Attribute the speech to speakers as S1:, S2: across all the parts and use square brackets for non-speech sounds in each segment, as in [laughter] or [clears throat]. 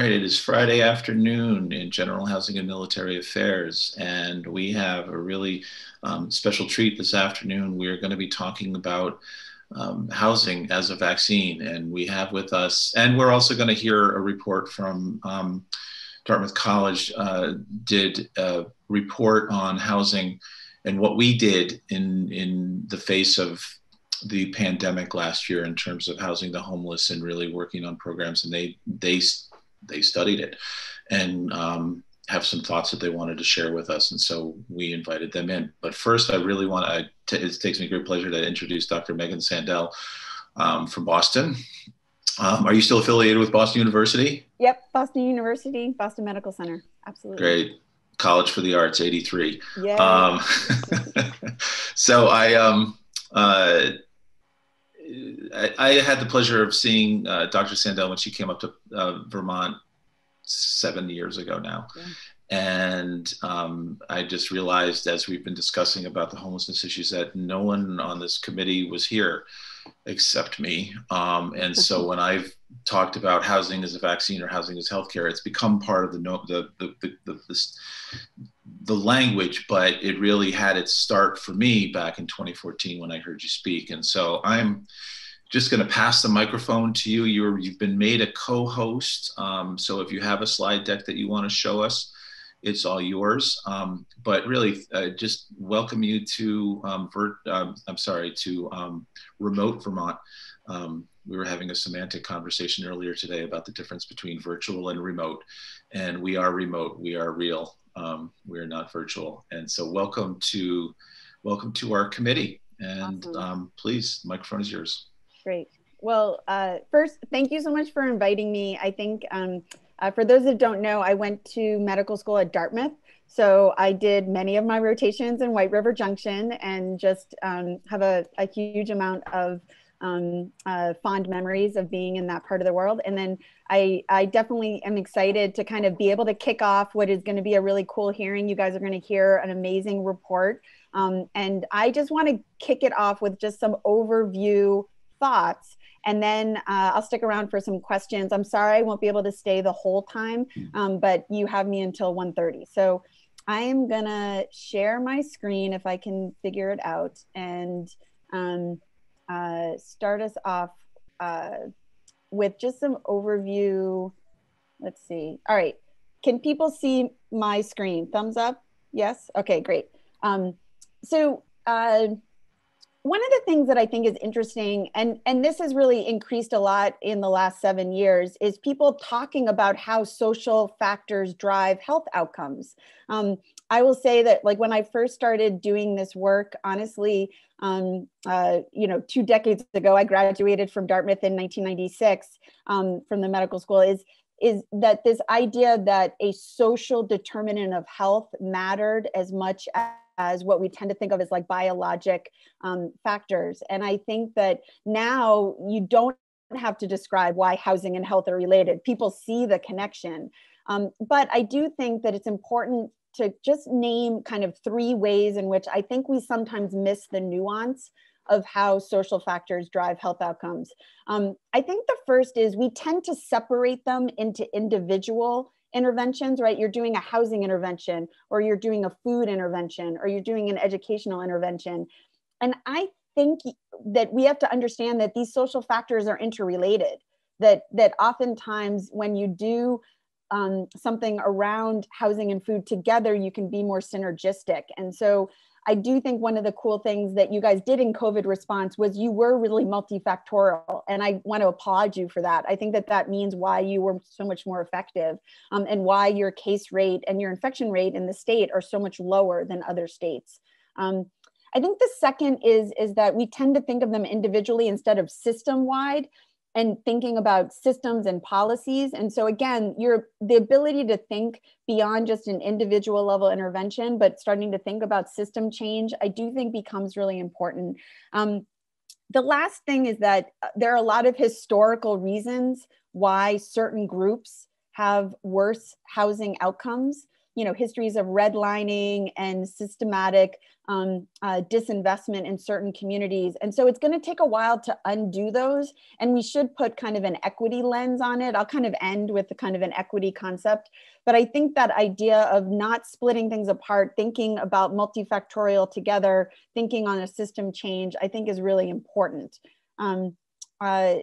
S1: right, it is Friday afternoon in General Housing and Military Affairs, and we have a really um, special treat this afternoon. We are going to be talking about um, housing as a vaccine, and we have with us, and we're also going to hear a report from um, Dartmouth College uh, did a report on housing and what we did in in the face of the pandemic last year in terms of housing the homeless and really working on programs and they they they studied it and um, have some thoughts that they wanted to share with us. And so we invited them in. But first, I really want to, it takes me great pleasure to introduce Dr. Megan Sandel um, from Boston. Um, are you still affiliated with Boston University?
S2: Yep, Boston University, Boston Medical Center. Absolutely.
S1: Great. College for the Arts, 83. Yeah. Um, [laughs] so I, um, uh, I, I, had the pleasure of seeing uh, Dr. Sandel when she came up to uh, Vermont seven years ago now. Yeah. And um, I just realized as we've been discussing about the homelessness issues that no one on this committee was here except me. Um, and so when I've talked about housing as a vaccine or housing as healthcare, it's become part of the the the the, the, the, the language, but it really had its start for me back in 2014 when I heard you speak. And so I'm just going to pass the microphone to you. You're, you've been made a co-host. Um, so if you have a slide deck that you want to show us, it's all yours. Um, but really, uh, just welcome you to um, Vert, um, I'm sorry, to um, remote Vermont. Um, we were having a semantic conversation earlier today about the difference between virtual and remote, and we are remote. We are real. Um, we are not virtual. And so, welcome to welcome to our committee. And awesome. please, the microphone is yours.
S2: Great. Well, uh, first, thank you so much for inviting me. I think um, uh, for those that don't know, I went to medical school at Dartmouth. So I did many of my rotations in White River Junction and just um, have a, a, huge amount of um, uh, fond memories of being in that part of the world. And then I, I definitely am excited to kind of be able to kick off what is going to be a really cool hearing. You guys are going to hear an amazing report. Um, and I just want to kick it off with just some overview thoughts and then uh, I'll stick around for some questions. I'm sorry I won't be able to stay the whole time, um, but you have me until 1.30. So I am gonna share my screen if I can figure it out and um, uh, start us off uh, with just some overview. Let's see. All right. Can people see my screen? Thumbs up? Yes? Okay, great. Um, so uh, one of the things that I think is interesting, and, and this has really increased a lot in the last seven years, is people talking about how social factors drive health outcomes. Um, I will say that, like, when I first started doing this work, honestly, um, uh, you know, two decades ago, I graduated from Dartmouth in 1996 um, from the medical school, is is that this idea that a social determinant of health mattered as much as what we tend to think of as like biologic um, factors. And I think that now you don't have to describe why housing and health are related. People see the connection. Um, but I do think that it's important to just name kind of three ways in which I think we sometimes miss the nuance of how social factors drive health outcomes. Um, I think the first is we tend to separate them into individual interventions, right? You're doing a housing intervention, or you're doing a food intervention, or you're doing an educational intervention. And I think that we have to understand that these social factors are interrelated, that, that oftentimes when you do um, something around housing and food together, you can be more synergistic. And so I do think one of the cool things that you guys did in COVID response was you were really multifactorial. And I want to applaud you for that. I think that that means why you were so much more effective um, and why your case rate and your infection rate in the state are so much lower than other states. Um, I think the second is, is that we tend to think of them individually instead of system wide and thinking about systems and policies. And so again your the ability to think beyond just an individual level intervention but starting to think about system change i do think becomes really important. Um, the last thing is that uh, there are a lot of historical reasons why certain groups have worse housing outcomes you know histories of redlining and systematic um, uh, disinvestment in certain communities. And so it's going to take a while to undo those and we should put kind of an equity lens on it. I'll kind of end with the kind of an equity concept but i think that idea of not splitting things apart thinking about multifactorial together thinking on a system change i think is really important. Um, uh,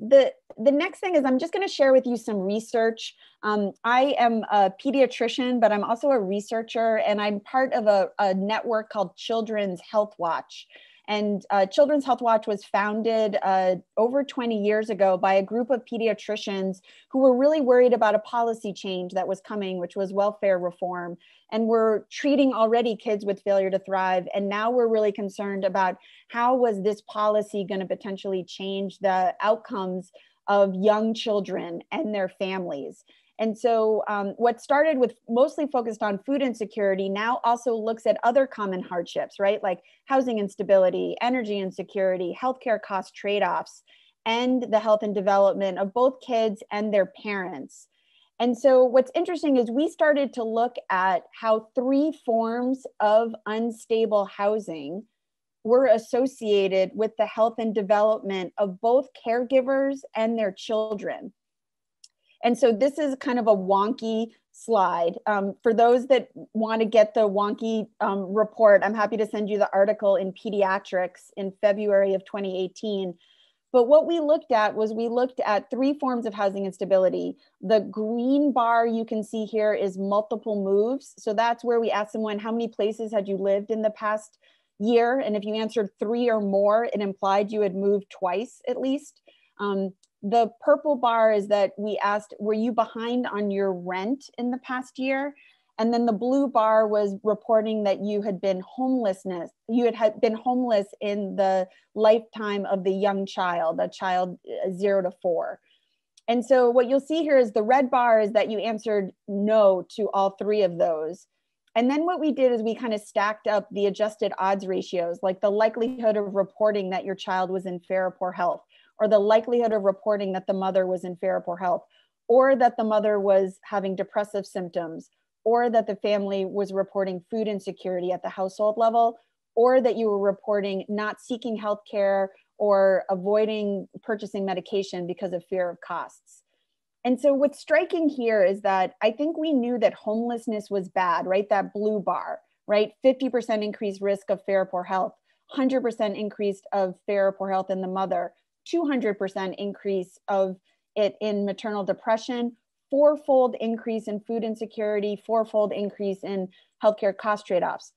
S2: the the next thing is I'm just going to share with you some research. Um, I am a pediatrician, but I'm also a researcher, and I'm part of a, a network called Children's Health Watch. And uh, Children's Health Watch was founded uh, over 20 years ago by a group of pediatricians who were really worried about a policy change that was coming, which was welfare reform. And we're treating already kids with failure to thrive. And now we're really concerned about how was this policy going to potentially change the outcomes of young children and their families. And so, um, what started with mostly focused on food insecurity now also looks at other common hardships, right? Like housing instability, energy insecurity, healthcare cost trade offs, and the health and development of both kids and their parents. And so, what's interesting is we started to look at how three forms of unstable housing were associated with the health and development of both caregivers and their children. And so this is kind of a wonky slide. Um, for those that want to get the wonky um, report, I'm happy to send you the article in Pediatrics in February of 2018. But what we looked at was we looked at three forms of housing instability. The green bar you can see here is multiple moves. So that's where we asked someone, how many places had you lived in the past year? And if you answered three or more, it implied you had moved twice at least. Um, the purple bar is that we asked, were you behind on your rent in the past year? And then the blue bar was reporting that you had been homelessness, you had, been homeless in the lifetime of the young child, a child uh, zero to four. And so what you'll see here is the red bar is that you answered no to all three of those. And then what we did is we kind of stacked up the adjusted odds ratios, like the likelihood of reporting that your child was in fair or poor health or the likelihood of reporting that the mother was in fair or poor health, or that the mother was having depressive symptoms, or that the family was reporting food insecurity at the household level, or that you were reporting not seeking health care or avoiding purchasing medication because of fear of costs. And so, what's striking here is that I think we knew that homelessness was bad, right? That blue bar, right? 50% increased risk of fair or poor health, 100% increased of fair or poor health in the mother, 200% increase of it in maternal depression, fourfold increase in food insecurity, fourfold increase in healthcare cost trade offs.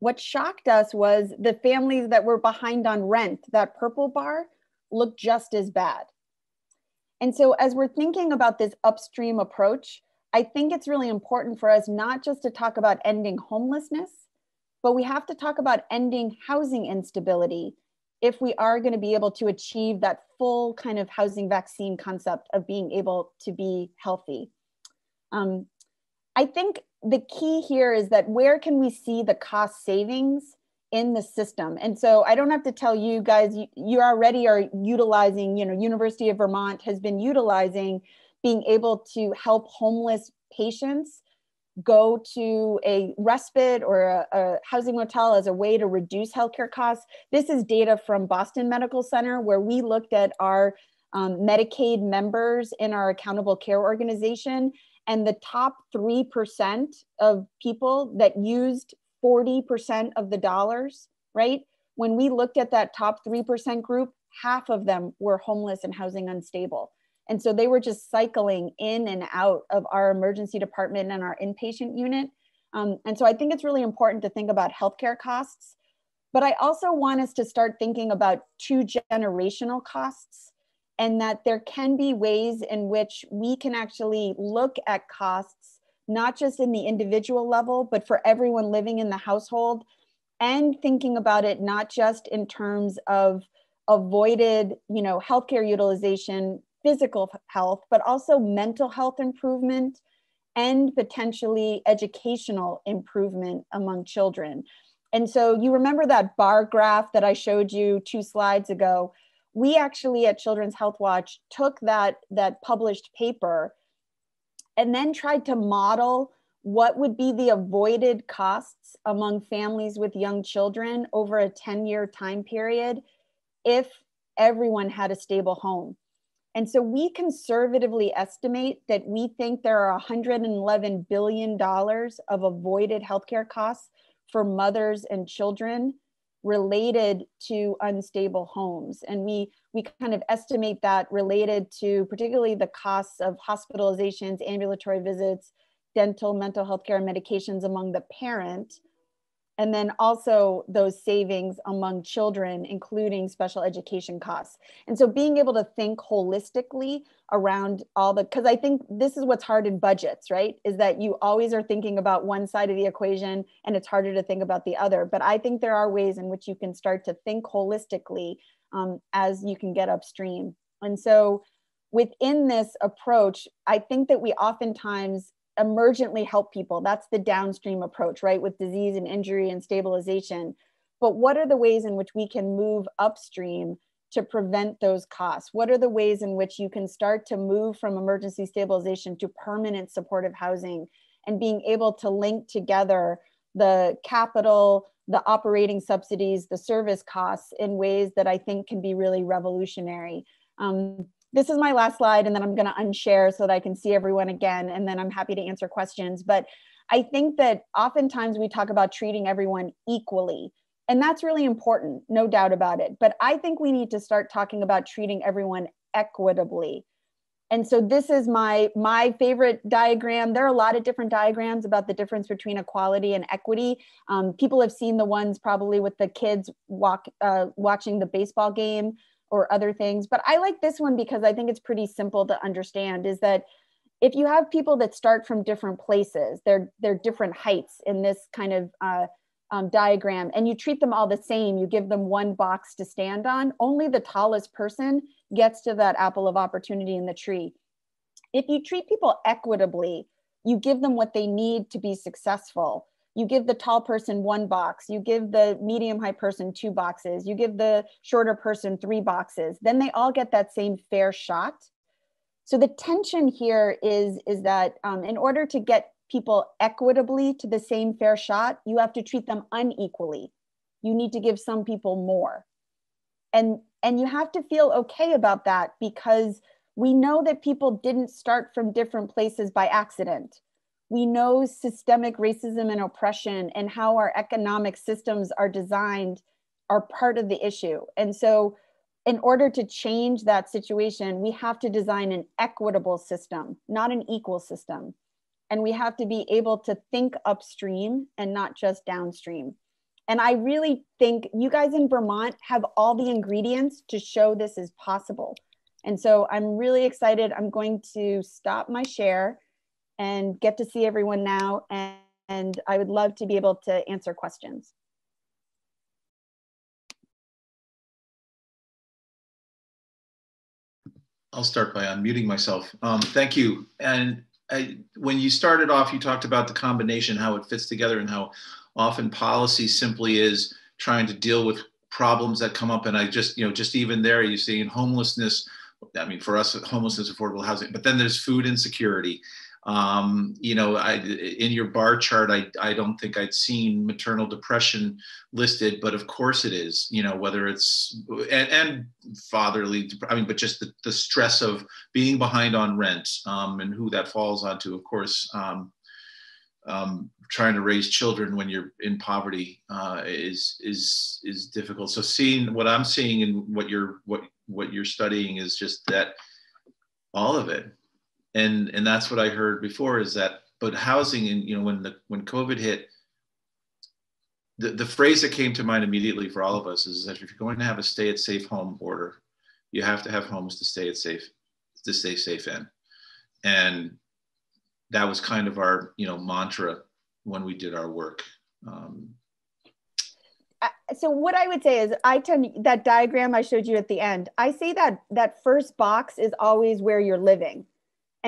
S2: What shocked us was the families that were behind on rent, that purple bar, looked just as bad. And so, as we're thinking about this upstream approach, I think it's really important for us not just to talk about ending homelessness, but we have to talk about ending housing instability if we are going to be able to achieve that full kind of housing vaccine concept of being able to be healthy. Um, I think the key here is that where can we see the cost savings in the system? And so I don't have to tell you guys, you, you already are utilizing, you know, University of Vermont has been utilizing being able to help homeless patients go to a respite or a, a, housing motel as a way to reduce healthcare costs. This is data from Boston Medical Center, where we looked at our um, Medicaid members in our accountable care organization, and the top 3% of people that used 40% of the dollars, right? When we looked at that top 3% group, half of them were homeless and housing unstable. And so they were just cycling in and out of our emergency department and our inpatient unit. Um, and so I think it's really important to think about healthcare costs. But I also want us to start thinking about two generational costs and that there can be ways in which we can actually look at costs, not just in the individual level, but for everyone living in the household and thinking about it not just in terms of avoided you know healthcare utilization physical health, but also mental health improvement and potentially educational improvement among children. And so you remember that bar graph that I showed you two slides ago. We actually at Children's Health Watch took that, that published paper and then tried to model what would be the avoided costs among families with young children over a 10 year time period if everyone had a stable home. And so we conservatively estimate that we think there are $111 billion of avoided healthcare costs for mothers and children related to unstable homes. And we, we kind of estimate that related to particularly the costs of hospitalizations, ambulatory visits, dental, mental health care, and medications among the parent, and then also those savings among children, including special education costs. And so being able to think holistically around all the, because I think this is what's hard in budgets, right? Is that you always are thinking about one side of the equation and it's harder to think about the other. But I think there are ways in which you can start to think holistically um, as you can get upstream. And so within this approach, I think that we oftentimes emergently help people. That's the downstream approach, right? With disease and injury and stabilization. But what are the ways in which we can move upstream to prevent those costs? What are the ways in which you can start to move from emergency stabilization to permanent supportive housing and being able to link together the capital, the operating subsidies, the service costs in ways that I think can be really revolutionary. Um, this is my last slide and then I'm going to unshare so that I can see everyone again and then I'm happy to answer questions. But I think that oftentimes we talk about treating everyone equally and that's really important, no doubt about it. But I think we need to start talking about treating everyone equitably. And so this is my my favorite diagram. There are a lot of different diagrams about the difference between equality and equity. Um, people have seen the ones probably with the kids walk uh, watching the baseball game or other things. But I like this one because I think it's pretty simple to understand is that if you have people that start from different places, they're, they're different heights in this kind of uh, um, diagram, and you treat them all the same, you give them one box to stand on, only the tallest person gets to that apple of opportunity in the tree. If you treat people equitably, you give them what they need to be successful you give the tall person one box. You give the medium height person two boxes. You give the shorter person three boxes. Then they all get that same fair shot. So the tension here is is that um, in order to get people equitably to the same fair shot you have to treat them unequally. You need to give some people more. And and you have to feel okay about that because we know that people didn't start from different places by accident we know systemic racism and oppression and how our economic systems are designed are part of the issue. And so, in order to change that situation, we have to design an equitable system, not an equal system. And we have to be able to think upstream and not just downstream. And I really think you guys in Vermont have all the ingredients to show this is possible. And so I'm really excited. I'm going to stop my share and get to see everyone now. And, and I would love to be able to answer questions.
S1: I'll start by unmuting myself. Um, thank you. And I, when you started off, you talked about the combination, how it fits together, and how often policy simply is trying to deal with problems that come up. And I just, you know, just even there, you see in homelessness. I mean, for us, homelessness, affordable housing, but then there's food insecurity. Um, you know, I, in your bar chart, I, I don't think I'd seen maternal depression listed, but of course it is, you know, whether it's, and, and fatherly, I mean, but just the, the stress of being behind on rent um, and who that falls onto, of course, um, um, trying to raise children when you're in poverty uh, is is is difficult. So seeing what I'm seeing and what you're what what you're studying is just that all of it and and that's what I heard before is that but housing and you know when the when COVID hit, the, the phrase that came to mind immediately for all of us is that if you're going to have a stay at safe home order, you have to have homes to stay at safe to stay safe in. And that was kind of our you know mantra when we did our work. Um,
S2: so what I would say is I tend that diagram I showed you at the end. I say that that first box is always where you're living.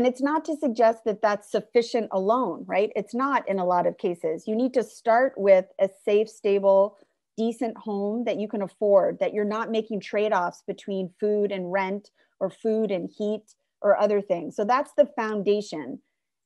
S2: And it's not to suggest that that's sufficient alone, right? It's not in a lot of cases. You need to start with a safe, stable, decent home that you can afford, that you're not making trade offs between food and rent or food and heat or other things. So that's the foundation.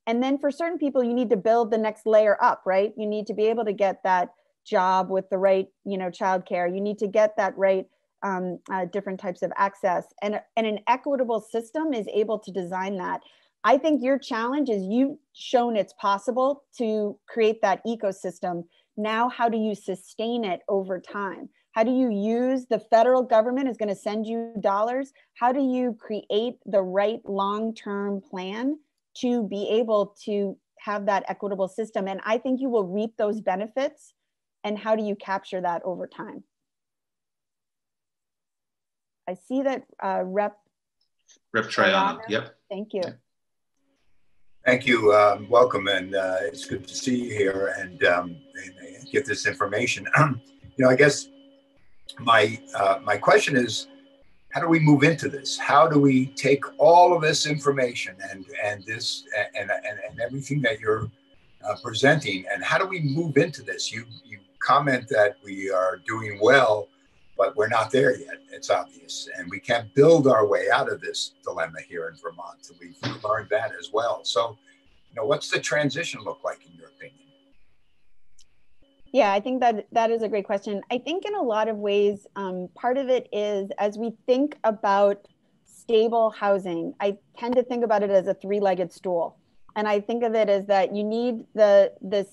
S2: and then for certain people you need to build the next layer up right you need to be able to get that job with the right you know childcare you need to get that right um, uh, different types of access and, and an equitable system is able to design that i think your challenge is you've shown it's possible to create that ecosystem. Now how do you sustain it over time? How do you use the federal government is going to send you dollars. How do you create the right long-term plan to be able to have that equitable system? And i think you will reap those benefits. And how do you capture that over time? I see that uh, rep
S1: rep triana yep.
S2: Thank you
S3: Thank you. Um, welcome, and uh, it's good to see you here and, um, and get this information. [clears throat] you know, I guess my uh, my question is, how do we move into this? How do we take all of this information and and this and and, and everything that you're uh, presenting, and how do we move into this? You you comment that we are doing well, but we're not there yet. It's obvious, and we can't build our way out of this dilemma here in Vermont. We've learned that as well. So, you know, what's the transition look like in your opinion?
S2: Yeah, I think that that is a great question. I think in a lot of ways, um, part of it is as we think about stable housing, I tend to think about it as a three-legged stool, and I think of it as that you need the the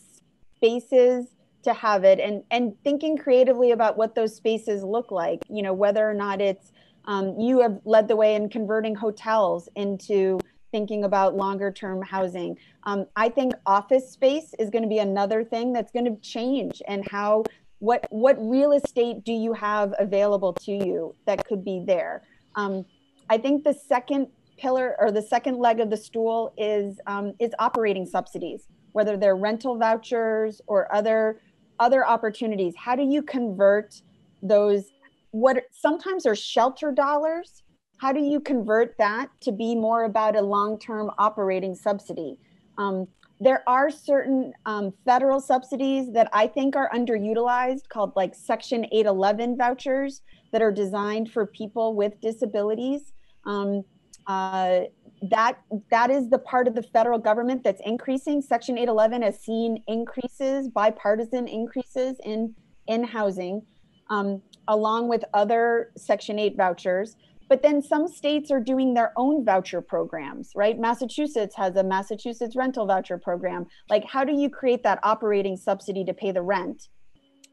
S2: spaces to have it, and and thinking creatively about what those spaces look like. You know, whether or not it's um, you have led the way in converting hotels into thinking about longer term housing. Um, I think office space is going to be another thing that's going to change and how what what real estate do you have available to you that could be there. Um, I think the second pillar or the second leg of the stool is um, is operating subsidies, whether they're rental vouchers or other other opportunities. How do you convert those? What sometimes are shelter dollars how do you convert that to be more about a long-term operating subsidy? Um, there are certain um, federal subsidies that I think are underutilized called like Section 811 vouchers that are designed for people with disabilities. Um, uh, that that is the part of the federal government that's increasing. Section 811 has seen increases, bipartisan increases in in housing, um, along with other Section 8 vouchers. But then some states are doing their own voucher programs, right? Massachusetts has a Massachusetts rental voucher program. Like, how do you create that operating subsidy to pay the rent?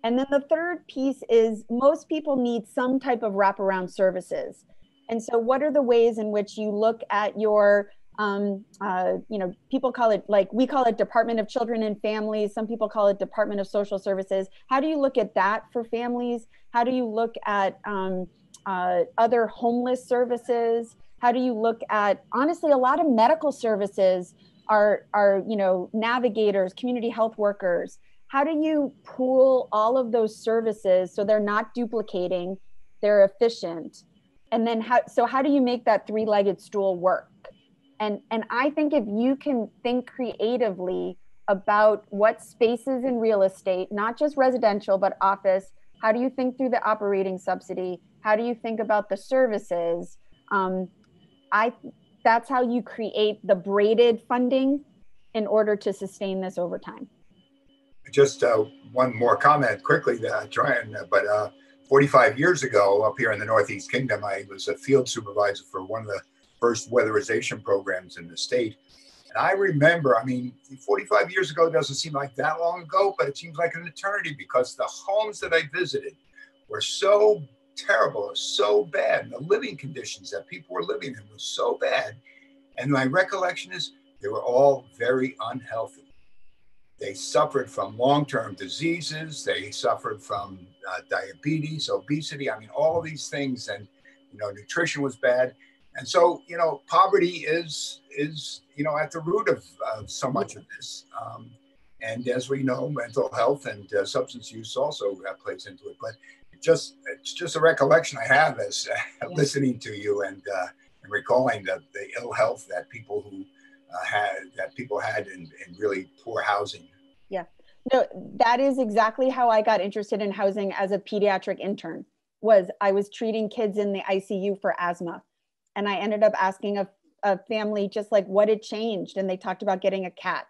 S2: And then the third piece is most people need some type of wraparound services. And so, what are the ways in which you look at your um, uh, you know, people call it like we call it Department of Children and Families. Some people call it Department of Social Services. How do you look at that for families? How do you look at um, uh, other homeless services? How do you look at honestly a lot of medical services are are you know navigators, community health workers. How do you pool all of those services so they're not duplicating, they're efficient, and then how so how do you make that three-legged stool work? And and I think if you can think creatively about what spaces in real estate, not just residential but office, how do you think through the operating subsidy? How do you think about the services? Um, I that's how you create the braided funding in order to sustain this over time.
S3: Just uh, one more comment quickly, uh, trying, but uh, 45 years ago, up here in the Northeast Kingdom, I was a field supervisor for one of the first weatherization programs in the state. And I remember, I mean, 45 years ago doesn't seem like that long ago, but it seems like an eternity because the homes that I visited were so terrible, so bad. And the living conditions that people were living in was so bad. And my recollection is they were all very unhealthy. They suffered from long term diseases, they suffered from uh, diabetes, obesity, I mean, all of these things. And, you know, nutrition was bad. And so, you know, poverty is, is you know, at the root of, of so much of this. Um, and as we know, mental health and uh, substance use also uh, plays into it. But just it's just a recollection I have as uh, yeah. listening to you and uh, and recalling the, the ill health that people who uh, had that people had in, in really poor housing.
S2: No, that is exactly how I got interested in housing as a pediatric intern. Was I was treating kids in the ICU for asthma, and I ended up asking a a family just like what had changed and they talked about getting a cat.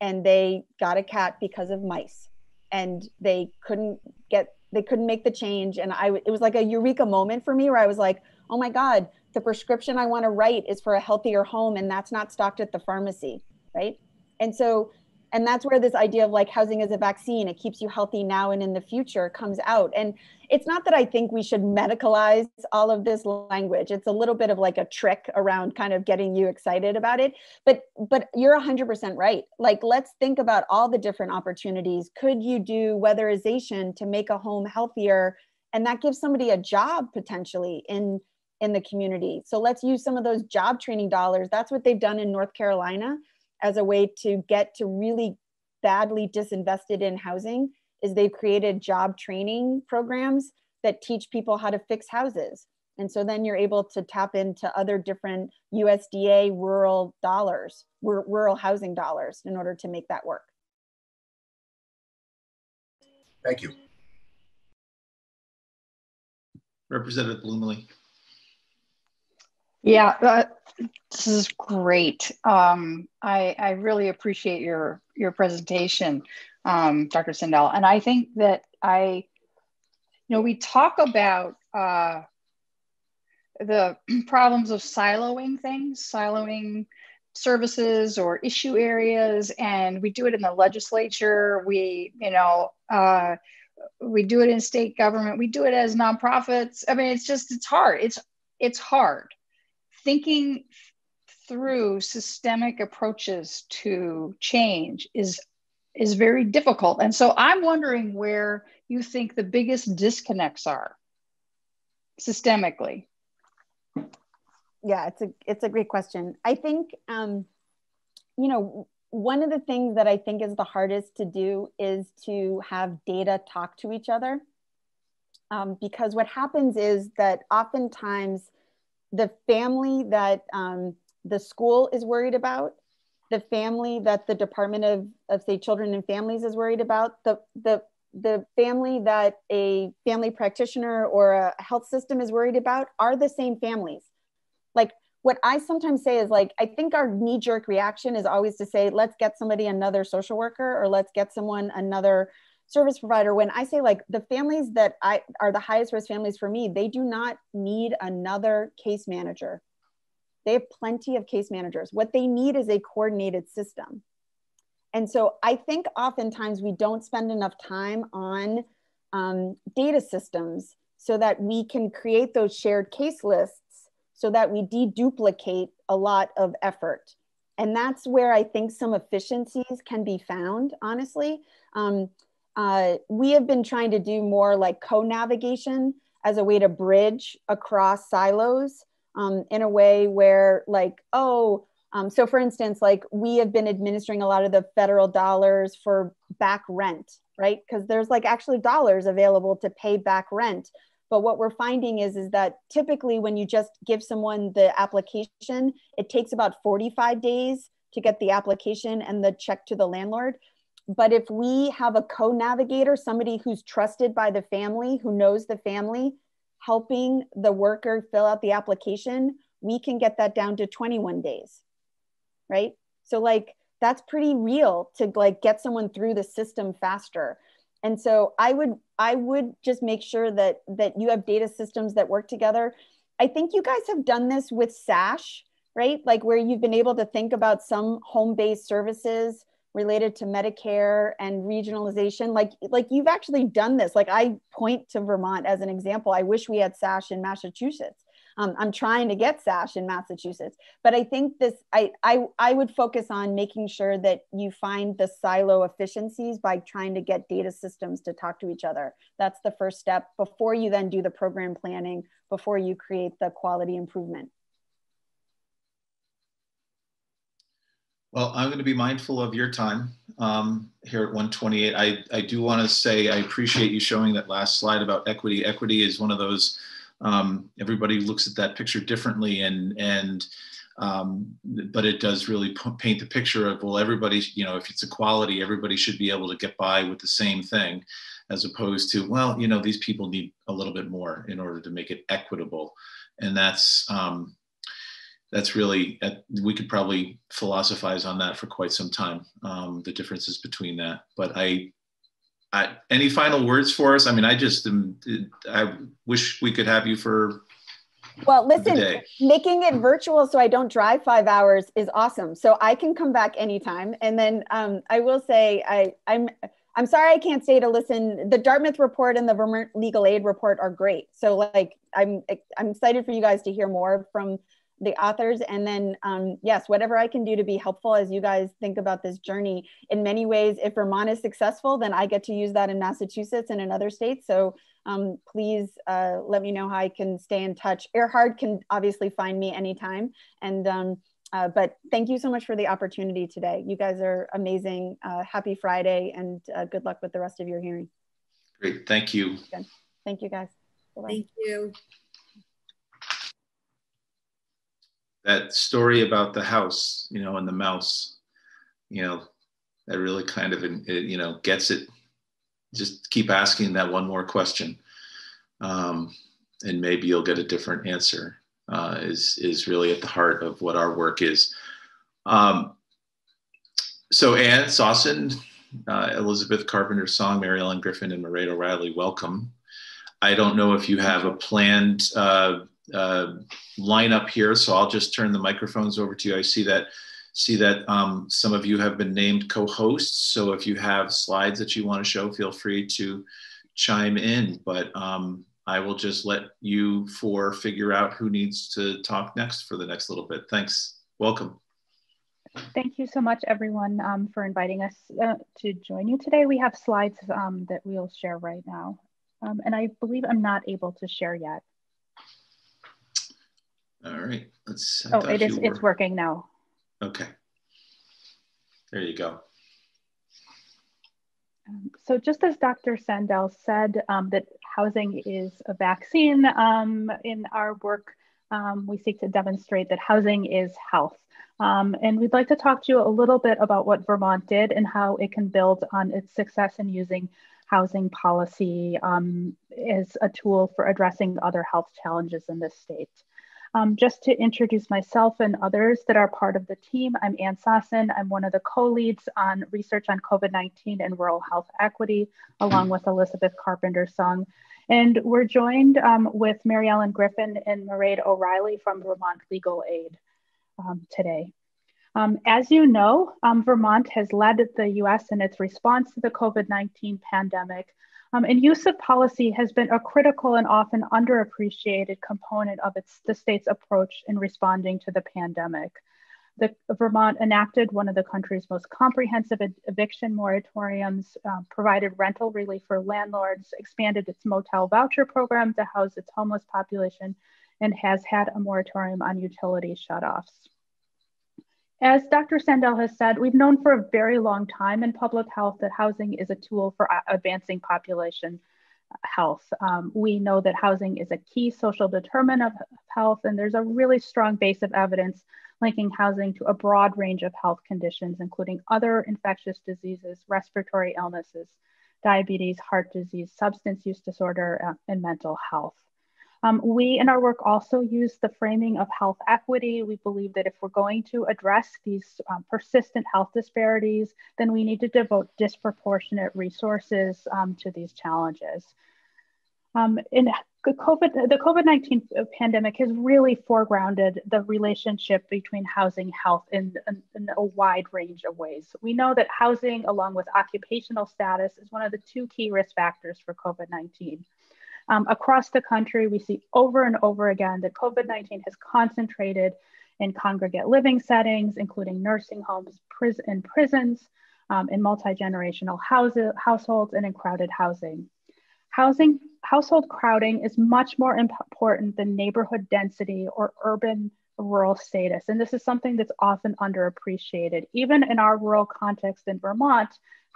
S2: And they got a cat because of mice. And they couldn't get they couldn't make the change. And i it was like a eureka moment for me where i was like oh my god the prescription i want to write is for a healthier home and that's not stocked at the pharmacy right? And so and that's where this idea of like housing as a vaccine it keeps you healthy now and in the future comes out. And it's not that i think we should medicalize all of this language. It's a little bit of like a trick around kind of getting you excited about it. But but you're 100% right. Like let's think about all the different opportunities. Could you do weatherization to make a home healthier? And that gives somebody a job potentially in in the community. So let's use some of those job training dollars. That's what they've done in north carolina as a way to get to really badly disinvested in housing is they've created job training programs that teach people how to fix houses. And so then you're able to tap into other different USDA rural dollars, rural housing dollars in order to make that work.
S3: Thank you.
S1: Representative Bluemle.
S4: Yeah, uh, this is great. Um, I, I really appreciate your your presentation, um, Dr. Sandel, And I think that I, you know, we talk about uh, the [clears throat] problems of siloing things, siloing services or issue areas, and we do it in the legislature. We, you know, uh, we do it in state government. We do it as nonprofits. I mean, it's just it's hard. It's it's hard thinking through systemic approaches to change is is very difficult. And so i'm wondering where you think the biggest disconnects are systemically.
S2: Yeah it's a it's a great question. I think um you know one of the things that i think is the hardest to do is to have data talk to each other. Um, because what happens is that oftentimes the family that um, the school is worried about, the family that the Department of, of say Children and Families is worried about, the the the family that a family practitioner or a health system is worried about are the same families. Like what I sometimes say is like, I think our knee jerk reaction is always to say, let's get somebody another social worker or let's get someone another service provider when i say like the families that i are the highest risk families for me they do not need another case manager. They have plenty of case managers. What they need is a coordinated system. And so i think oftentimes we don't spend enough time on um, data systems so that we can create those shared case lists so that we deduplicate a lot of effort. And that's where i think some efficiencies can be found honestly. Um, uh, we have been trying to do more like co-navigation as a way to bridge across silos um, in a way where like, oh, um, so for instance, like we have been administering a lot of the federal dollars for back rent, right? Because there's like actually dollars available to pay back rent. But what we're finding is, is that typically when you just give someone the application, it takes about 45 days to get the application and the check to the landlord. But if we have a co navigator, somebody who's trusted by the family, who knows the family, helping the worker fill out the application, we can get that down to 21 days. Right. So, like, that's pretty real to like get someone through the system faster and so i would i would just make sure that that you have data systems that work together i think you guys have done this with SASH right like where you've been able to think about some home-based services related to Medicare and regionalization. Like, like you've actually done this. Like I point to Vermont as an example. I wish we had SASH in Massachusetts. Um, I'm trying to get SASH in Massachusetts, but I think this, I, I, I would focus on making sure that you find the silo efficiencies by trying to get data systems to talk to each other. That's the first step before you then do the program planning, before you create the quality improvement.
S1: Well, I'm going to be mindful of your time um, here at 128. I, I do want to say I appreciate you showing that last slide about equity. Equity is one of those, um, everybody looks at that picture differently and, and um, but it does really paint the picture of, well, everybody, you know, if it's equality, everybody should be able to get by with the same thing as opposed to, well, you know, these people need a little bit more in order to make it equitable. And that's, um, that's really we could probably philosophize on that for quite some time um, the differences between that. But I, I, any final words for us? I mean i just um, i wish we could have you for
S2: well listen making it virtual so i don't drive five hours is awesome. So i can come back anytime. And then um, i will say i i'm i'm sorry i can't stay to listen. The dartmouth report and the vermont legal aid report are great. So like i'm i'm excited for you guys to hear more from the authors and then um, yes whatever i can do to be helpful as you guys think about this journey. In many ways if vermont is successful then i get to use that in massachusetts and in other states. So um, please uh, let me know how i can stay in touch. Erhard can obviously find me anytime. And um, uh, but thank you so much for the opportunity today. You guys are amazing. Uh, happy friday and uh, good luck with the rest of your hearing.
S1: Great. Thank you.
S2: Good. thank you guys.
S5: Bye -bye. thank you
S1: that story about the house, you know, and the mouse, you know, that really kind of, it, you know, gets it. Just keep asking that one more question, um, and maybe you'll get a different answer. Uh, is is really at the heart of what our work is. Um, so Anne Sosin, uh, Elizabeth Carpenter Song, Mary Ellen Griffin, and Mairead O'Reilly, welcome. I don't know if you have a planned uh, uh, line up here, so I'll just turn the microphones over to you. I see that see that um, some of you have been named co-hosts, so if you have slides that you want to show, feel free to chime in. But um, I will just let you four figure out who needs to talk next for the next little bit. Thanks. Welcome.
S6: Thank you so much, everyone, um, for inviting us uh, to join you today. We have slides um, that we'll share right now. Um, and I believe I'm not able to share yet.
S1: All right, let's.
S6: I oh, it is. It's working now.
S1: Okay. There you go.
S6: Um, so just as Dr. Sandel said, um, that housing is a vaccine, um, in our work, um, we seek to demonstrate that housing is health. Um, and we'd like to talk to you a little bit about what Vermont did and how it can build on its success in using housing policy um, as a tool for addressing other health challenges in this state. Um, just to introduce myself and others that are part of the team, I'm Anne Sosin. I'm one of the co-leads on research on COVID-19 and rural health equity, along with Elizabeth Carpenter Song. And we're joined um, with Mary Ellen Griffin and Mairead O'Reilly from Vermont Legal Aid um, today. Um, as you know, um, Vermont has led the US in its response to the COVID-19 pandemic um, and use of policy has been a critical and often underappreciated component of its, the state's approach in responding to the pandemic. The, Vermont enacted one of the country's most comprehensive eviction moratoriums, uh, provided rental relief for landlords, expanded its motel voucher program to house its homeless population, and has had a moratorium on utility shutoffs. As Dr. Sandel has said, we've known for a very long time in public health that housing is a tool for advancing population health. Um, we know that housing is a key social determinant of health, and there's a really strong base of evidence linking housing to a broad range of health conditions, including other infectious diseases, respiratory illnesses, diabetes, heart disease, substance use disorder, uh, and mental health. Um, we in our work also use the framing of health equity. We believe that if we're going to address these um, persistent health disparities, then we need to devote disproportionate resources um, to these challenges. Um, in COVID, the COVID-19 pandemic has really foregrounded the relationship between housing health in, in, in, a wide range of ways. We know that housing, along with occupational status, is one of the two key risk factors for COVID-19. Um, across the country, we see over and over again that COVID 19 has concentrated in congregate living settings, including nursing homes and prisons, um, in multi generational households, and in crowded housing. Housing household crowding is much more important than neighborhood density or urban rural status. And this is something that's often underappreciated. Even in our rural context in Vermont,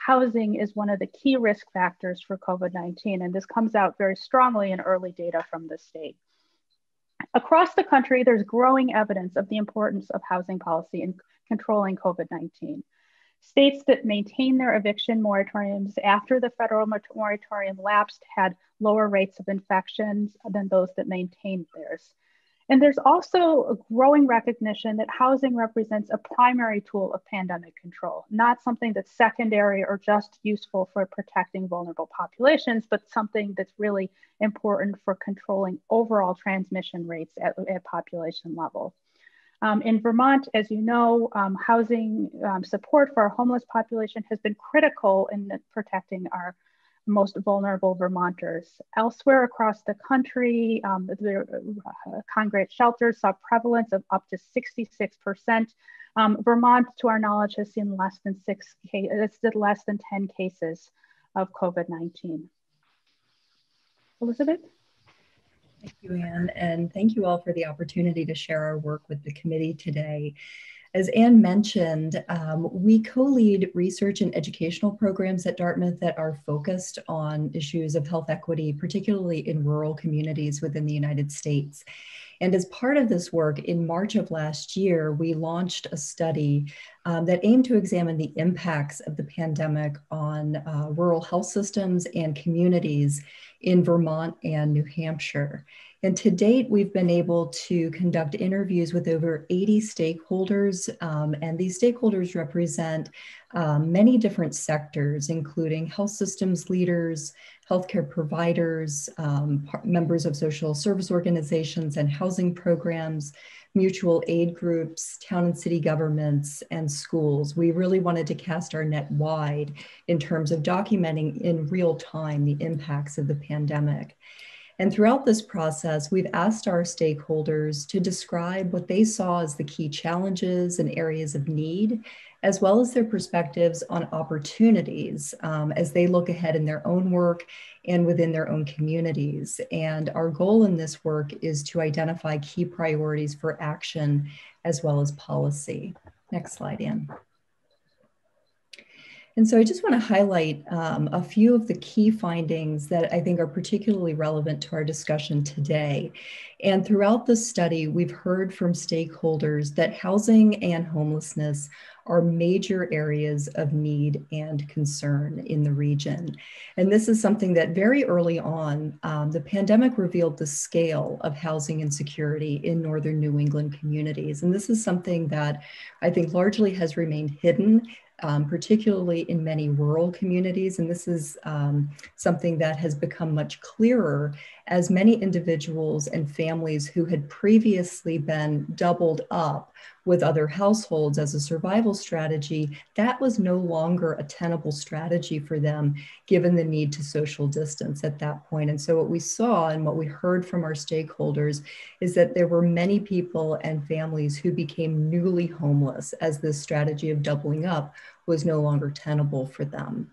S6: housing is one of the key risk factors for COVID-19, and this comes out very strongly in early data from the state. Across the country, there's growing evidence of the importance of housing policy in controlling COVID-19. States that maintain their eviction moratoriums after the federal moratorium lapsed had lower rates of infections than those that maintained theirs. And there's also a growing recognition that housing represents a primary tool of pandemic control, not something that's secondary or just useful for protecting vulnerable populations, but something that's really important for controlling overall transmission rates at, at population level. Um, in Vermont, as you know, um, housing um, support for our homeless population has been critical in protecting our most vulnerable Vermonters. Elsewhere across the country, um, the uh, shelters saw prevalence of up to 66%. Um, Vermont, to our knowledge, has seen less than six cases, less than 10 cases of COVID-19. Elizabeth?
S5: Thank you, Anne, and thank you all for the opportunity to share our work with the committee today. As Anne mentioned, um, we co-lead research and educational programs at Dartmouth that are focused on issues of health equity, particularly in rural communities within the United States. And as part of this work, in March of last year, we launched a study um, that aimed to examine the impacts of the pandemic on uh, rural health systems and communities in Vermont and New Hampshire. And to date, we've been able to conduct interviews with over 80 stakeholders. Um, and these stakeholders represent um, many different sectors, including health systems leaders, healthcare providers, um, members of social service organizations and housing programs, mutual aid groups, town and city governments, and schools. We really wanted to cast our net wide in terms of documenting in real time the impacts of the pandemic. And throughout this process, we've asked our stakeholders to describe what they saw as the key challenges and areas of need, as well as their perspectives on opportunities um, as they look ahead in their own work and within their own communities. And our goal in this work is to identify key priorities for action as well as policy. Next slide, Anne. And so I just want to highlight um, a few of the key findings that I think are particularly relevant to our discussion today. And throughout the study, we've heard from stakeholders that housing and homelessness are major areas of need and concern in the region. And this is something that very early on, um, the pandemic revealed the scale of housing insecurity in Northern New England communities. And this is something that I think largely has remained hidden um, particularly in many rural communities. And this is um, something that has become much clearer as many individuals and families who had previously been doubled up with other households as a survival strategy, that was no longer a tenable strategy for them, given the need to social distance at that point. And so, what we saw and what we heard from our stakeholders is that there were many people and families who became newly homeless as this strategy of doubling up was no longer tenable for them.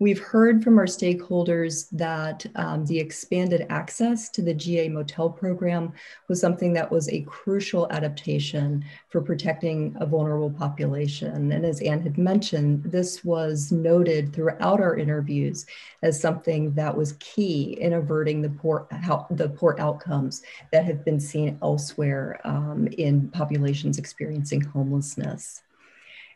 S5: We've heard from our stakeholders that um, the expanded access to the GA motel program was something that was a crucial adaptation for protecting a vulnerable population. And as Anne had mentioned, this was noted throughout our interviews as something that was key in averting the poor, how, the poor outcomes that have been seen elsewhere um, in populations experiencing homelessness.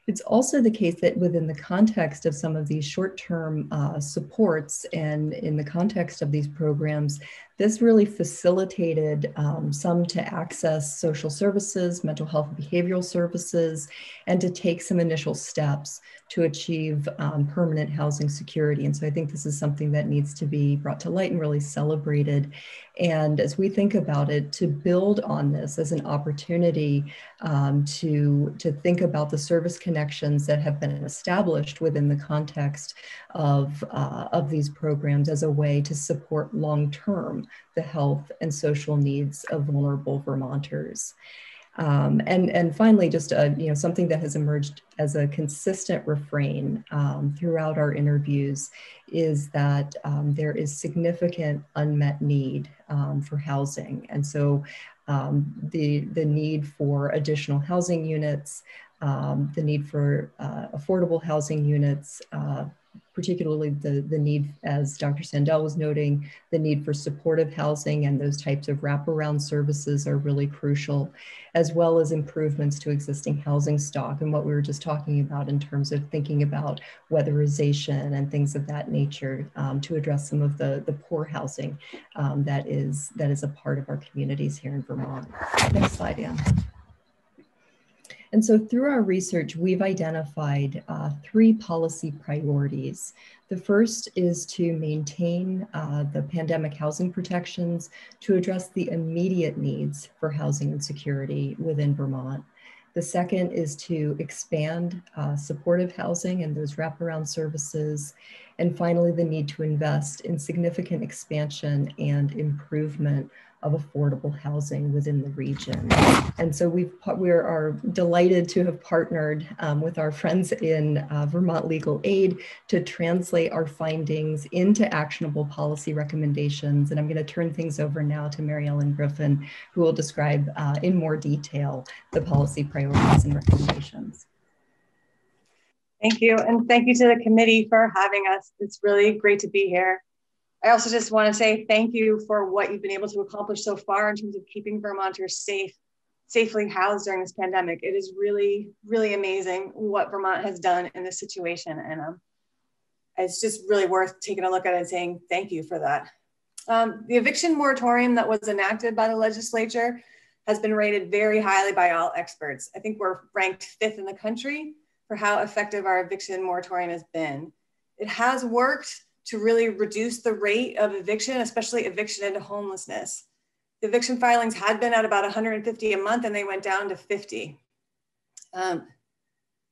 S5: It's also the case that within the context of some of these short term uh, supports and in the context of these programs, this really facilitated um, some to access social services, mental health and behavioral services, and to take some initial steps to achieve um, permanent housing security. And so I think this is something that needs to be brought to light and really celebrated. And as we think about it, to build on this as an opportunity um, to, to think about the service connections that have been established within the context of, uh, of these programs as a way to support long term the health and social needs of vulnerable Vermonters. Um, and, and finally, just a, you know, something that has emerged as a consistent refrain um, throughout our interviews is that um, there is significant unmet need um, for housing. And so um, the, the need for additional housing units, um, the need for uh, affordable housing units, uh, particularly the, the need, as Dr. Sandel was noting, the need for supportive housing and those types of wraparound services are really crucial, as well as improvements to existing housing stock and what we were just talking about in terms of thinking about weatherization and things of that nature um, to address some of the, the poor housing um, that, is, that is a part of our communities here in Vermont. Next slide, Anne. And so through our research, we've identified uh, three policy priorities. The first is to maintain uh, the pandemic housing protections to address the immediate needs for housing and security within Vermont. The second is to expand uh, supportive housing and those wraparound services. And finally, the need to invest in significant expansion and improvement of affordable housing within the region. And so we've, we are delighted to have partnered um, with our friends in uh, Vermont Legal Aid to translate our findings into actionable policy recommendations. And I'm gonna turn things over now to Mary Ellen Griffin, who will describe uh, in more detail the policy priorities and recommendations.
S7: Thank you. And thank you to the committee for having us. It's really great to be here. I also just want to say thank you for what you've been able to accomplish so far in terms of keeping Vermonters safe, safely housed during this pandemic. It is really, really amazing what Vermont has done in this situation. And um, it's just really worth taking a look at it and saying thank you for that. Um, the eviction moratorium that was enacted by the legislature has been rated very highly by all experts. I think we're ranked fifth in the country for how effective our eviction moratorium has been. It has worked to really reduce the rate of eviction, especially eviction into homelessness. The eviction filings had been at about 150 a month and they went down to 50. Um,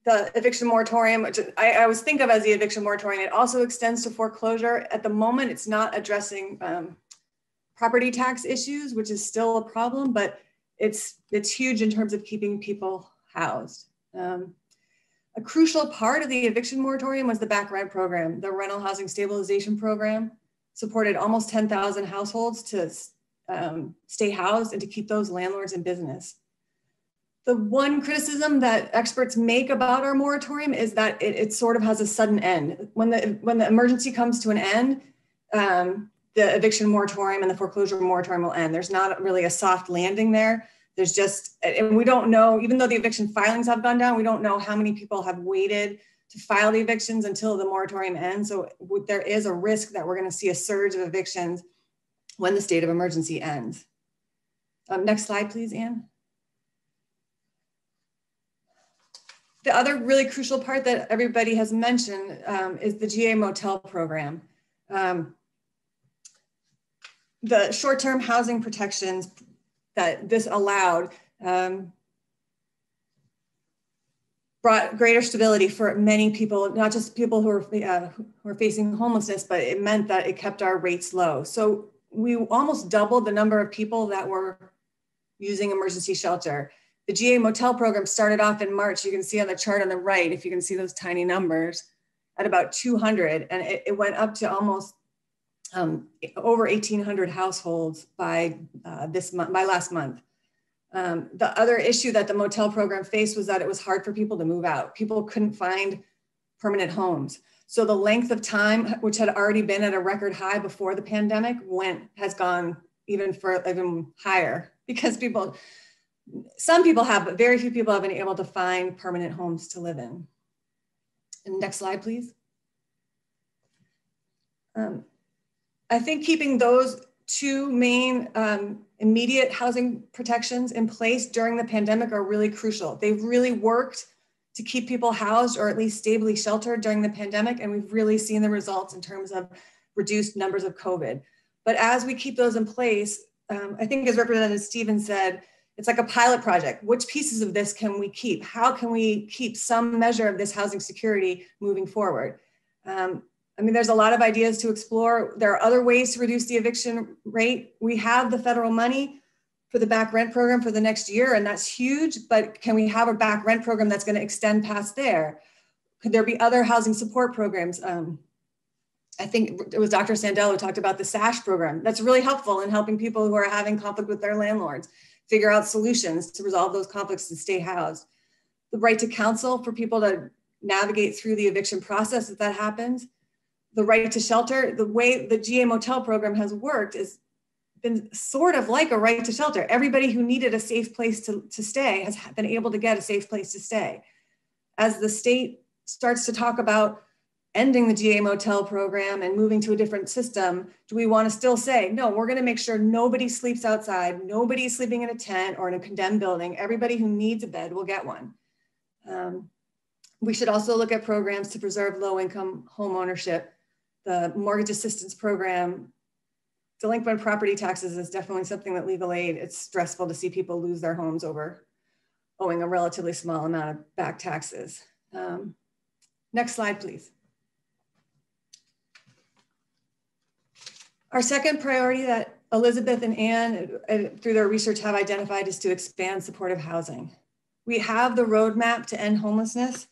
S7: the eviction moratorium, which I, I, always think of as the eviction moratorium, it also extends to foreclosure. At the moment, it's not addressing um, property tax issues, which is still a problem, but it's, it's huge in terms of keeping people housed. Um, a crucial part of the eviction moratorium was the back rent program. The rental housing stabilization program supported almost 10,000 households to um, stay housed and to keep those landlords in business. The one criticism that experts make about our moratorium is that it, it sort of has a sudden end. When the, when the emergency comes to an end, um, the eviction moratorium and the foreclosure moratorium will end. There's not really a soft landing there there's just, and we don't know, even though the eviction filings have gone down, we don't know how many people have waited to file the evictions until the moratorium ends. So there is a risk that we're going to see a surge of evictions when the state of emergency ends. Um, next slide, please, Anne. The other really crucial part that everybody has mentioned um, is the GA motel program. Um, the short-term housing protections that this allowed um, brought greater stability for many people, not just people who are, uh, who are facing homelessness, but it meant that it kept our rates low. So we almost doubled the number of people that were using emergency shelter. The GA motel program started off in March. You can see on the chart on the right, if you can see those tiny numbers, at about 200, and it, it went up to almost um, over 1,800 households by uh, this month, by last month. Um, the other issue that the motel program faced was that it was hard for people to move out. People couldn't find permanent homes. So the length of time, which had already been at a record high before the pandemic, went has gone even for even higher [laughs] because people, some people have, but very few people have been able to find permanent homes to live in. And next slide, please. Um, I think keeping those two main um, immediate housing protections in place during the pandemic are really crucial. They've really worked to keep people housed or at least stably sheltered during the pandemic. And we've really seen the results in terms of reduced numbers of COVID. But as we keep those in place, um, I think as Representative Stevens said, it's like a pilot project. Which pieces of this can we keep? How can we keep some measure of this housing security moving forward? Um, I mean, there's a lot of ideas to explore. There are other ways to reduce the eviction rate. We have the federal money for the back rent program for the next year, and that's huge. But can we have a back rent program that's going to extend past there? Could there be other housing support programs? Um, I think it was Dr. Sandel who talked about the SASH program. That's really helpful in helping people who are having conflict with their landlords figure out solutions to resolve those conflicts and stay housed. The right to counsel for people to navigate through the eviction process if that happens the right to shelter, the way the GA motel program has worked is been sort of like a right to shelter. Everybody who needed a safe place to, to stay has been able to get a safe place to stay. As the state starts to talk about ending the GA motel program and moving to a different system, do we want to still say, no, we're going to make sure nobody sleeps outside, nobody's sleeping in a tent or in a condemned building. Everybody who needs a bed will get one. Um, we should also look at programs to preserve low income home ownership. The mortgage assistance program delinquent property taxes is definitely something that legal aid, it's stressful to see people lose their homes over owing a relatively small amount of back taxes. Um, next slide, please. Our second priority that Elizabeth and Anne, uh, through their research, have identified is to expand supportive housing. We have the roadmap to end homelessness,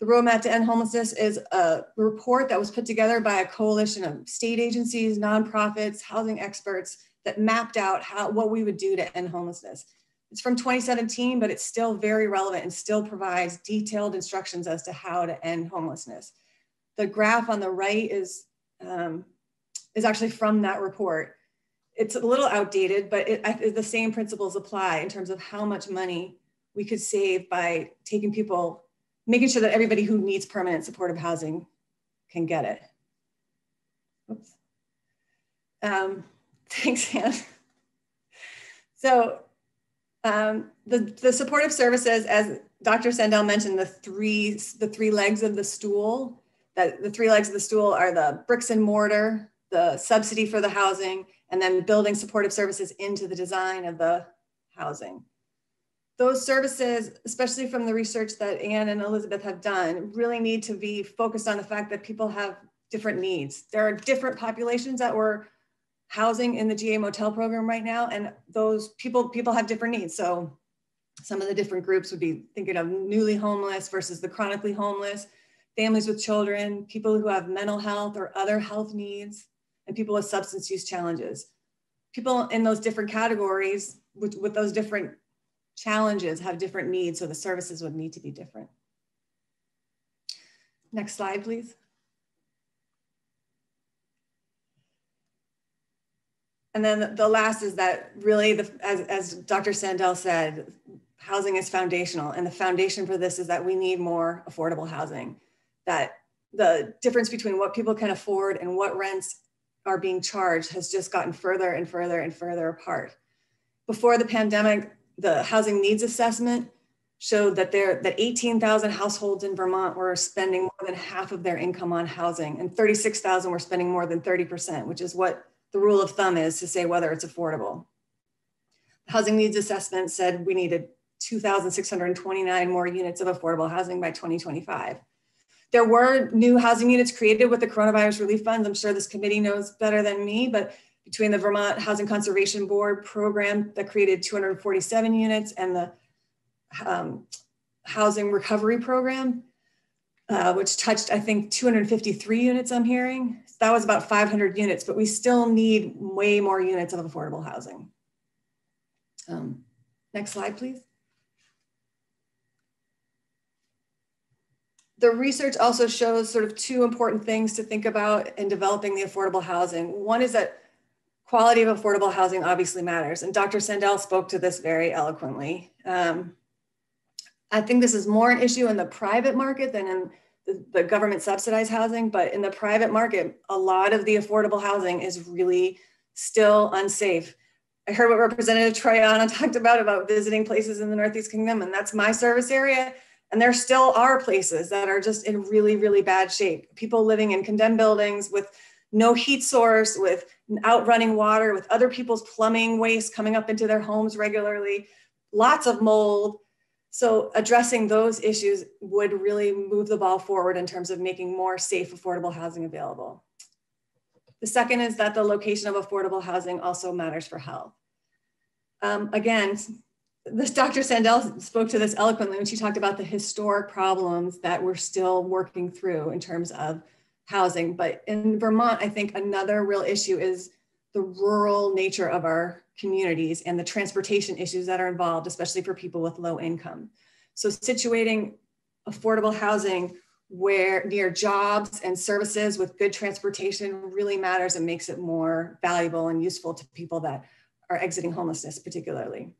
S7: the Roadmap to End Homelessness is a report that was put together by a coalition of state agencies, nonprofits, housing experts that mapped out how, what we would do to end homelessness. It's from 2017, but it's still very relevant and still provides detailed instructions as to how to end homelessness. The graph on the right is, um, is actually from that report. It's a little outdated, but it, the same principles apply in terms of how much money we could save by taking people making sure that everybody who needs permanent supportive housing can get it. Oops. Um, [laughs] thanks, Anne. So um, the, the supportive services, as Dr. Sandel mentioned, the three, the three legs of the stool, that the three legs of the stool are the bricks and mortar, the subsidy for the housing, and then building supportive services into the design of the housing those services, especially from the research that Anne and Elizabeth have done, really need to be focused on the fact that people have different needs. There are different populations that we're housing in the GA motel program right now, and those people people have different needs. So some of the different groups would be thinking of newly homeless versus the chronically homeless, families with children, people who have mental health or other health needs, and people with substance use challenges. People in those different categories with, with those different challenges have different needs, so the services would need to be different. Next slide, please. And then the last is that really, the, as, as Dr. Sandel said, housing is foundational. And the foundation for this is that we need more affordable housing. That the difference between what people can afford and what rents are being charged has just gotten further and further and further apart. Before the pandemic, the housing needs assessment showed that there that 18,000 households in Vermont were spending more than half of their income on housing and 36,000 were spending more than 30%, which is what the rule of thumb is to say whether it's affordable. The housing needs assessment said we needed 2,629 more units of affordable housing by 2025. There were new housing units created with the coronavirus relief funds. I'm sure this committee knows better than me, but between the Vermont Housing Conservation Board program that created 247 units and the um, Housing Recovery Program, uh, which touched, I think, 253 units I'm hearing. That was about 500 units, but we still need way more units of affordable housing. Um, next slide, please. the research also shows sort of two important things to think about in developing the affordable housing. One is that quality of affordable housing obviously matters. And Dr. Sandel spoke to this very eloquently. Um, I think this is more an issue in the private market than in the, the, government subsidized housing, but in the private market, a lot of the affordable housing is really still unsafe. I heard what Representative Troiano [laughs] talked about, about visiting places in the Northeast Kingdom, and that's my service area. And there still are places that are just in really, really bad shape. People living in condemned buildings with no heat source, with outrunning water, with other people's plumbing waste coming up into their homes regularly, lots of mold. So addressing those issues would really move the ball forward in terms of making more safe, affordable housing available. The second is that the location of affordable housing also matters for health. Um, again, this Dr. Sandel spoke to this eloquently when she talked about the historic problems that we're still working through in terms of housing. But in Vermont, I think another real issue is the rural nature of our communities and the transportation issues that are involved, especially for people with low income. So situating affordable housing where near jobs and services with good transportation really matters and makes it more valuable and useful to people that are exiting homelessness particularly.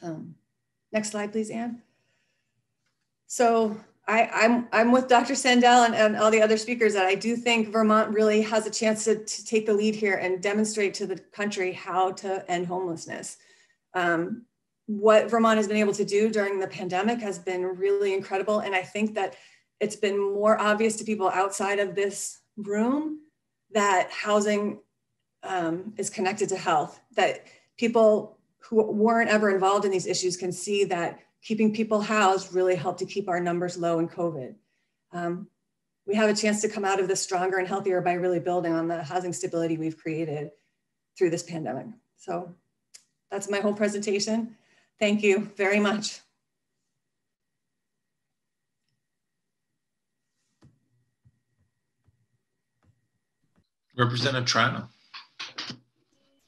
S7: Um, next slide, please, Anne. So I, am I'm, I'm with Dr. Sandel and, and, all the other speakers that I do think Vermont really has a chance to, to take the lead here and demonstrate to the country how to end homelessness. Um, what Vermont has been able to do during the pandemic has been really incredible. And I think that it's been more obvious to people outside of this room that housing um, is connected to health, that people who weren't ever involved in these issues can see that keeping people housed really helped to keep our numbers low in COVID. Um, we have a chance to come out of this stronger and healthier by really building on the housing stability we've created through this pandemic. So that's my whole presentation. Thank you very much.
S1: Representative Troutman.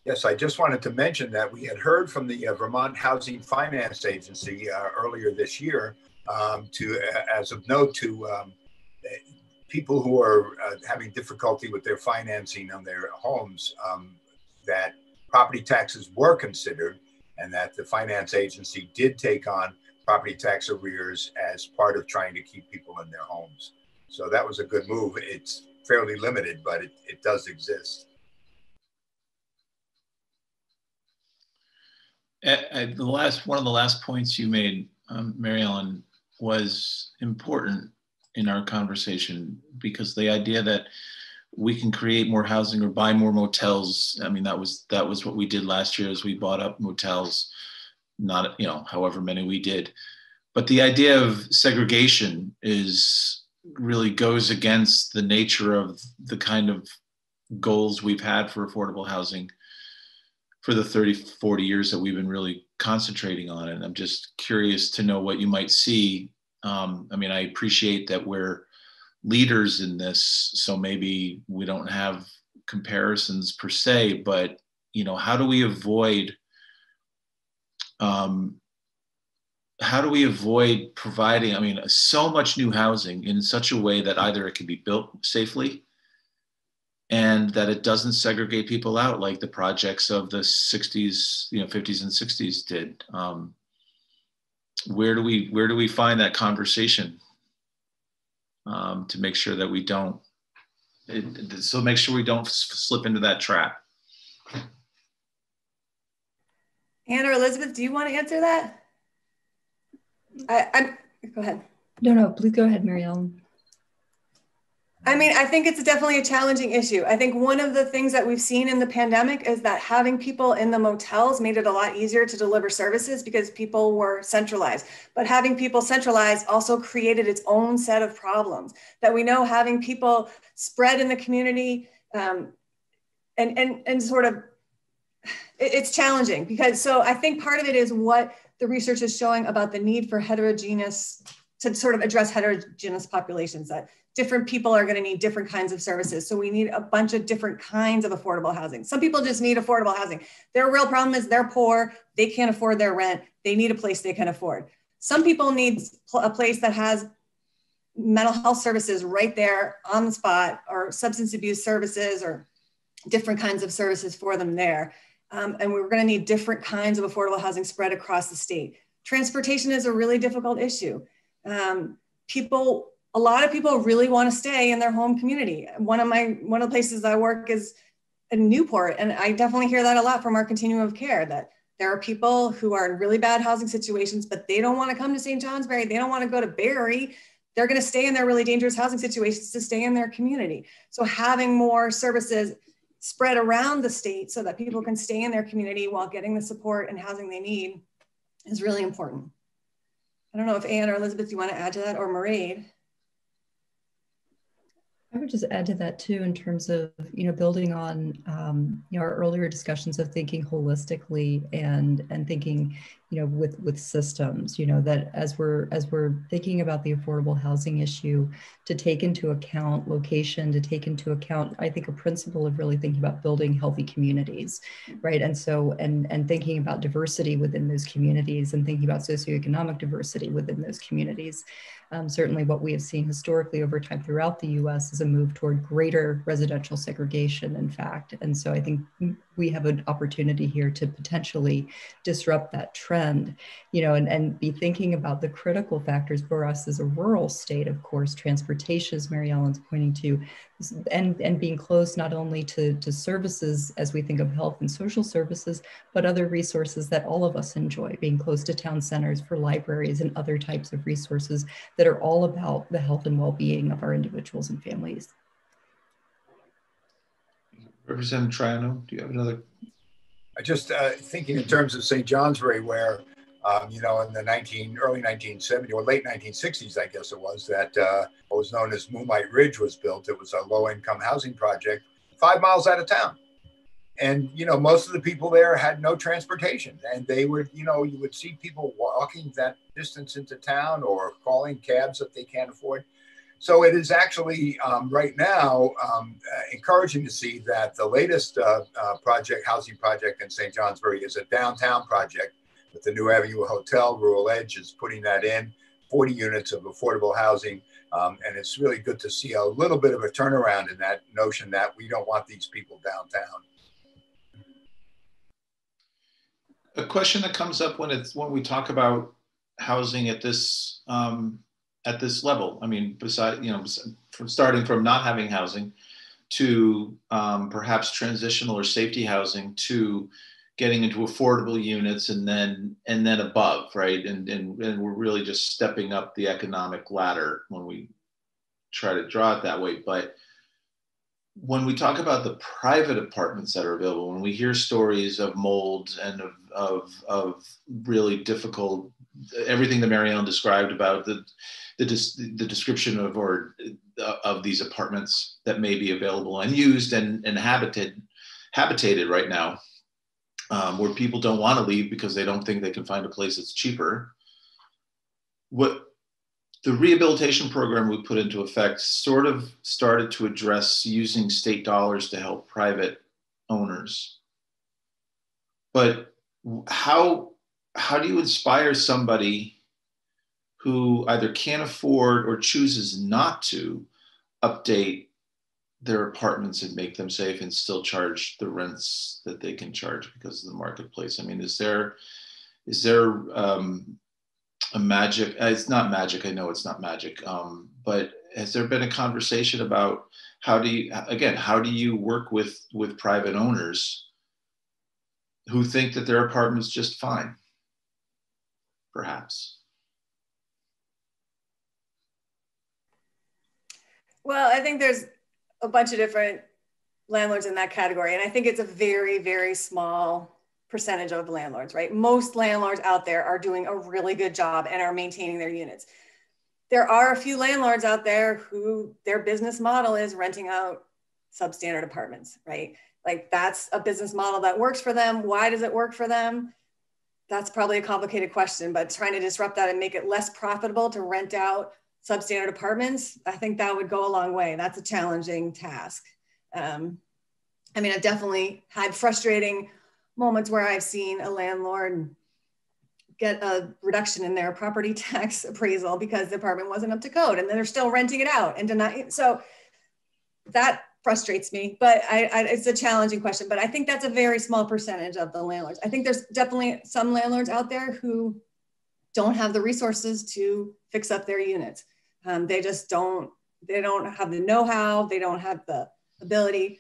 S3: Yes, I just wanted to mention that we had heard from the uh, Vermont Housing Finance Agency uh, earlier this year um, to, uh, as of note, to um, people who are uh, having difficulty with their financing on their homes, um, that property taxes were considered and that the finance agency did take on property tax arrears as part of trying to keep people in their homes. So that was a good move. It's fairly limited, but it, it does exist.
S1: At the last one of the last points you made, um, Mary Ellen, was important in our conversation because the idea that we can create more housing or buy more motels. I mean, that was that was what we did last year as we bought up motels, not you know however many we did. But the idea of segregation is really goes against the nature of the kind of goals we've had for affordable housing for the 30, 40 years that we've been really concentrating on it. I'm just curious to know what you might see. Um, I mean, I appreciate that we're leaders in this, so maybe we don't have comparisons per se, but you know, how do we avoid um, how do we avoid providing i mean so much new housing in such a way that either it can be built safely and that it doesn't segregate people out like the projects of the 60s you know 50s and 60s did um, where do we where do we find that conversation um, to make sure that we don't it, so make sure we don't slip into that trap
S7: Anne or Elizabeth, do you want to answer that? I, I'm, go ahead.
S5: No, no, please go ahead, Mary Ellen.
S7: I mean, I think it's definitely a challenging issue. I think one of the things that we've seen in the pandemic is that having people in the motels made it a lot easier to deliver services because people were centralized. But having people centralized also created its own set of problems that we know having people spread in the community um, and, and, and sort of it's challenging because so I think part of it is what the research is showing about the need for heterogeneous to sort of address heterogeneous populations that different people are going to need different kinds of services. So we need a bunch of different kinds of affordable housing. Some people just need affordable housing. Their real problem is they're poor, they can't afford their rent, they need a place they can afford. Some people need a place that has mental health services right there on the spot or substance abuse services or different kinds of services for them there. Um, and we're going to need different kinds of affordable housing spread across the state. Transportation is a really difficult issue. Um, people, a lot of people really want to stay in their home community. One of my one of the places I work is in Newport, and I definitely hear that a lot from our continuum of care that there are people who are in really bad housing situations, but they don't want to come to St. Johnsbury. They don't want to go to Barre. They're going to stay in their really dangerous housing situations to stay in their community. So having more services spread around the state so that people can stay in their community while getting the support and housing they need is really important. I don't know if Anne or Elizabeth, you want to add to that or Mairead?
S5: I would just add to that too, in terms of you know building on um, you know our earlier discussions of thinking holistically and and thinking you know with with systems you know that as we're as we're thinking about the affordable housing issue to take into account location to take into account i think a principle of really thinking about building healthy communities right and so and and thinking about diversity within those communities and thinking about socioeconomic diversity within those communities um, certainly, what we have seen historically over time throughout the US is a move toward greater residential segregation, in fact. And so I think we have an opportunity here to potentially disrupt that trend, you know, and, and be thinking about the critical factors for us as a rural state, of course, transportation, as Mary Ellen's pointing to, and, and being close not only to, to services as we think of health and social services, but other resources that all of us enjoy, being close to town centers for libraries and other types of resources that are all about the health and well-being of our individuals and families.
S1: Representative Troiano, do you have another?
S3: I just uh, thinking in terms of St. Johnsbury, where um, you know, in the 19 early 1970s or late 1960s, I guess it was that uh, what was known as Moonlight Ridge was built. It was a low-income housing project five miles out of town, and you know, most of the people there had no transportation, and they would, you know, you would see people walking that distance into town or calling cabs that they can't afford. So it is actually um, right now um, uh, encouraging to see that the latest uh, uh, project, housing project in St. Johnsbury, is a downtown project with the New Avenue Hotel. Rural Edge is putting that in, 40 units of affordable housing. Um, and it's really good to see a little bit of a turnaround in that notion that we don't want these people downtown.
S1: A question that comes up when it's when we talk about housing at this um, at this level. I mean, beside you know, from starting from not having housing to um, perhaps transitional or safety housing to getting into affordable units and then and then above, right? And and and we're really just stepping up the economic ladder when we try to draw it that way. But when we talk about the private apartments that are available, when we hear stories of mold and of, of, of really difficult, everything that Marianne described about the, the, the description of, or of these apartments that may be available and used and, and habited, habitated right now, um, where people don't want to leave because they don't think they can find a place that's cheaper. What the rehabilitation program we put into effect sort of started to address using state dollars to help private owners. But how how do you inspire somebody who either can't afford or chooses not to update their apartments and make them safe and still charge the rents that they can charge because of the marketplace? I mean, is there is there um, a magic? Uh, it's not magic. I know it's not magic. Um, but has there been a conversation about how do you again how do you work with with private owners who think that their apartment's just fine? Perhaps.
S7: Well, I think there's a bunch of different landlords in that category. And I think it's a very, very small percentage of landlords, right? Most landlords out there are doing a really good job and are maintaining their units. There are a few landlords out there who their business model is renting out substandard apartments, right? Like that's a business model that works for them. Why does it work for them? That's probably a complicated question, but trying to disrupt that and make it less profitable to rent out substandard apartments, I think that would go a long way. That's a challenging task. Um, I mean, I've definitely had frustrating moments where I've seen a landlord get a reduction in their property [laughs] tax appraisal because the apartment wasn't up to code and they're still renting it out and denying. So that frustrates me, but I, I, it's a challenging question. But I think that's a very small percentage of the landlords. I think there's definitely some landlords out there who don't have the resources to fix up their units. Um, they just don't, they don't have the know-how, they don't have the ability.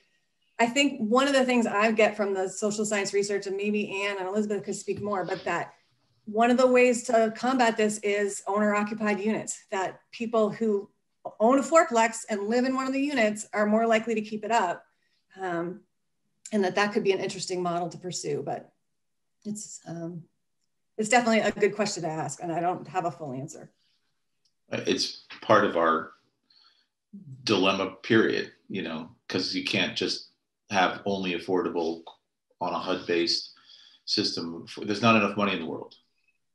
S7: I think one of the things I get from the social science research, and maybe Anne and Elizabeth could speak more, but that one of the ways to combat this is owner occupied units, that people who own a fourplex and live in one of the units are more likely to keep it up. Um, and that that could be an interesting model to pursue, but it's, um, it's definitely a good question to ask, and I don't have a full answer.
S1: It's part of our dilemma period, you know, because you can't just have only affordable on a HUD based system. There's not enough money in the world.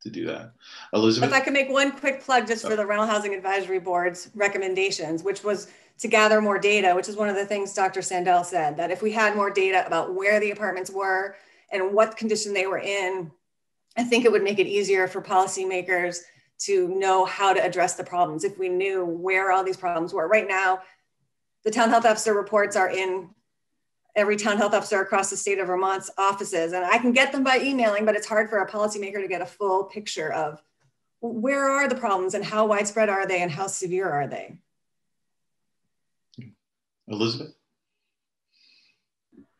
S1: to do that. Elizabeth?
S7: If I could make one quick plug just for the Rental Housing Advisory Board's recommendations, which was to gather more data, which is one of the things Dr. Sandel said, that if we had more data about where the apartments were and what condition they were in, I think it would make it easier for policymakers to know how to address the problems if we knew where all these problems were. Right now, the town health officer reports are in every town health officer across the state of Vermont's offices. And I can get them by emailing, but it's hard for a policymaker to get a full picture of where are the problems and how widespread are they and how severe are they?
S1: Elizabeth?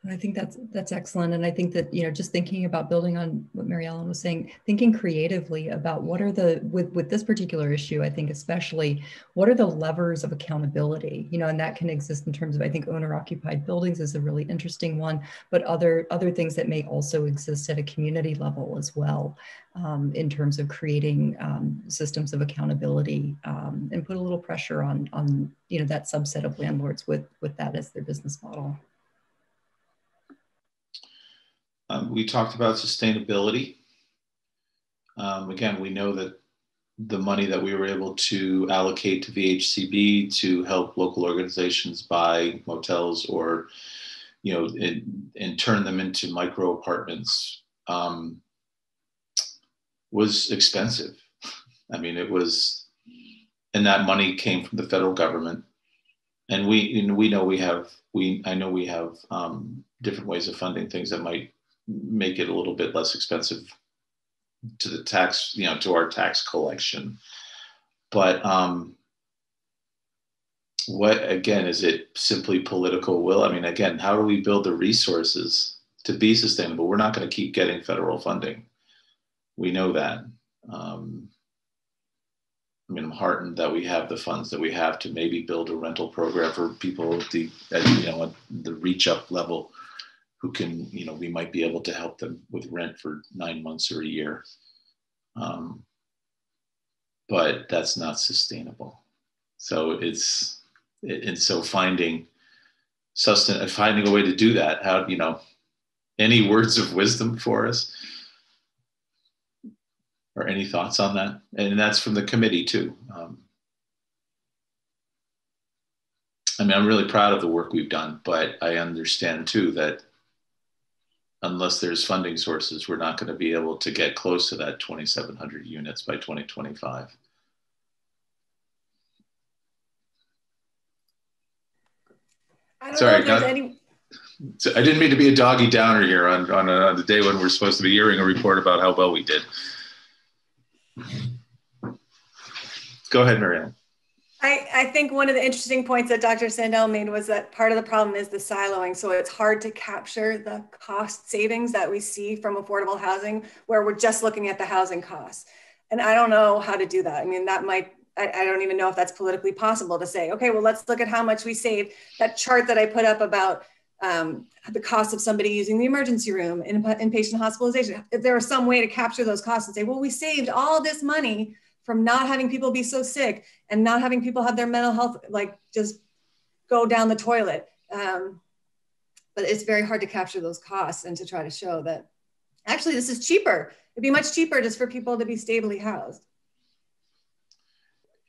S5: I think that's that's excellent, and I think that you know just thinking about building on what Mary Ellen was saying, thinking creatively about what are the with with this particular issue. I think especially what are the levers of accountability, you know, and that can exist in terms of I think owner occupied buildings is a really interesting one, but other other things that may also exist at a community level as well, um, in terms of creating um, systems of accountability um, and put a little pressure on on you know that subset of landlords with with that as their business model.
S1: Um, we talked about sustainability. Um, again, we know that the money that we were able to allocate to VHCB to help local organizations buy motels or, you know, and, and turn them into micro apartments um, was expensive. I mean, it was, and that money came from the federal government. And we, know, we know we have, we, I know we have um, different ways of funding things that might make it a little bit less expensive to the tax, you know, to our tax collection. But um, what again is it simply political will? I mean, again, how do we build the resources to be sustainable? We're not going to keep getting federal funding. We know that. Um, I mean, I'm heartened that we have the funds that we have to maybe build a rental program for people at the, at, you know, at the reach up level who can, you know, we might be able to help them with rent for nine months or a year. Um, but that's not sustainable. So it's, and so finding sustenance, finding a way to do that, how, you know, any words of wisdom for us? Or any thoughts on that? And that's from the committee too. Um, I mean, I'm really proud of the work we've done, but I understand too that unless there's funding sources, we're not going to be able to get close to that 2,700 units by 2025.
S7: I Sorry, not, any...
S1: so I didn't mean to be a doggy downer here on, on, a, on the day when we're supposed to be hearing a report about how well we did. Go ahead, Marianne.
S7: I, I think one of the interesting points that Dr. Sandel made was that part of the problem is the siloing. So it's hard to capture the cost savings that we see from affordable housing where we're just looking at the housing costs. And I don't know how to do that. I mean, that might, I, I don't even know if that's politically possible to say, okay, well, let's look at how much we saved. That chart that I put up about um, the cost of somebody using the emergency room in inpatient hospitalization. If there was some way to capture those costs and say, well, we saved all this money from not having people be so sick and not having people have their mental health like just go down the toilet. Um, but it's very hard to capture those costs and to try to show that actually this is cheaper. It'd be much cheaper just for people to be stably housed.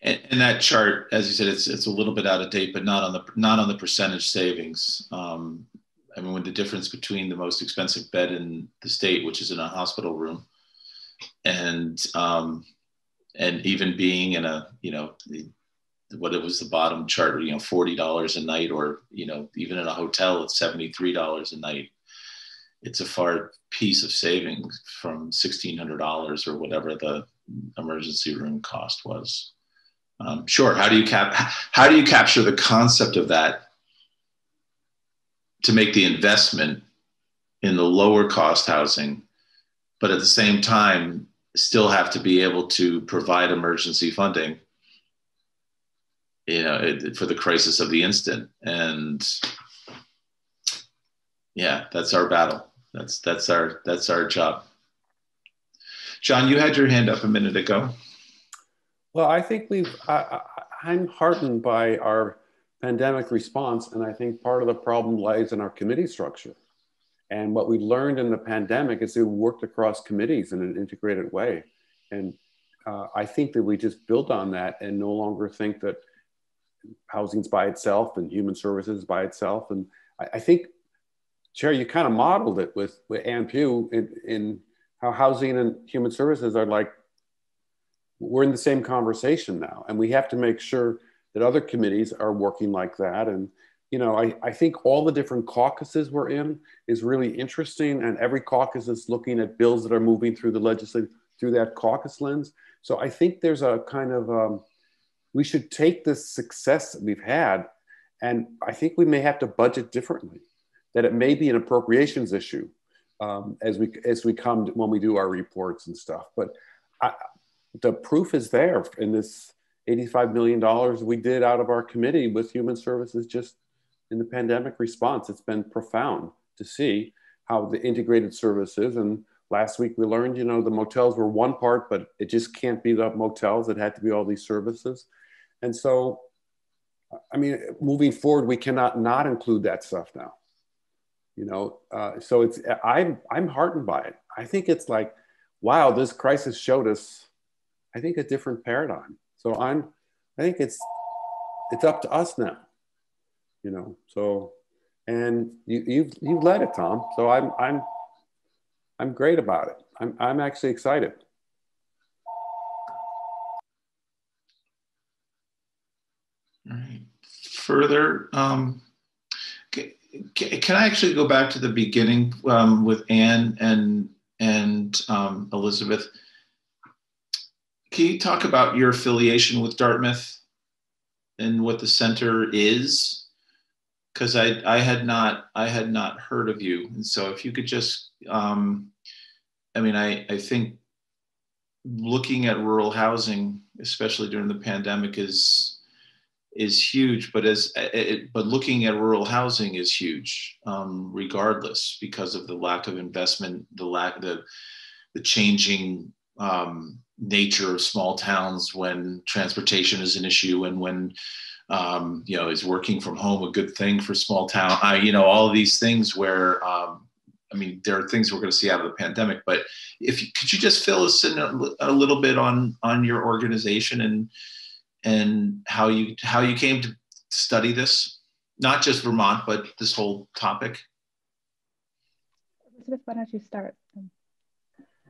S1: And, and that chart, as you said, it's it's a little bit out of date, but not on the not on the percentage savings. Um, I mean, with the difference between the most expensive bed in the state, which is in a hospital room, and um, and even being in a you know what it was the bottom chart you know $40 a night or you know even in a hotel it's $73 a night. It's a far piece of savings from $1600 or whatever the emergency room cost was. Um, sure how do you cap how do you capture the concept of that to make the investment in the lower cost housing but at the same time still have to be able to provide emergency funding you know it, for the crisis of the instant. And yeah that's our battle. That's that's our that's our job. John you had your hand up a minute ago.
S8: Well i think we've I, i'm heartened by our pandemic response and i think part of the problem lies in our committee structure and what we learned in the pandemic is we worked across committees in an integrated way. And uh, I think that we just build on that and no longer think that housing's by itself and human services by itself. And I, I think, Chair, you kind of modeled it with, with Ann Pugh in, in how housing and human services are like, we're in the same conversation now. And we have to make sure that other committees are working like that. And, you know, I, I think all the different caucuses we're in is really interesting. And every caucus is looking at bills that are moving through the legislature through that caucus lens. So I think there's a kind of, um, we should take this success that we've had, and I think we may have to budget differently, that it may be an appropriations issue um, as, we, as we come to, when we do our reports and stuff. But I, the proof is there in this $85 million we did out of our committee with human services just in the pandemic response. It's been profound to see how the integrated services and last week we learned, you know, the motels were one part, but it just can't be the motels. It had to be all these services. And so, I mean, moving forward, we cannot not include that stuff now. You know, uh, so it's I'm I'm heartened by it. I think it's like, wow, this crisis showed us, I think, a different paradigm. So I'm, I think it's it's up to us now. You know, so and you you've you've led it, Tom. So I'm I'm I'm great about it. I'm, I'm actually excited.
S1: All right. Further, um, can, can I actually go back to the beginning um, with Anne and and um, Elizabeth? Can you talk about your affiliation with Dartmouth and what the center is? Because I, I had not I had not heard of you, and so if you could just, um, I mean, I I think looking at rural housing, especially during the pandemic, is is huge. But as it, but looking at rural housing is huge, um, regardless, because of the lack of investment, the lack the the changing um, nature of small towns when transportation is an issue and when um, you know, is working from home a good thing for small town? I, you know, all of these things where, um, I mean, there are things we're going to see out of the pandemic, but if you, could you just fill us in a, a little bit on on your organization and and how you how you came to study this, not just Vermont, but this whole topic?
S6: Elizabeth, why don't you start?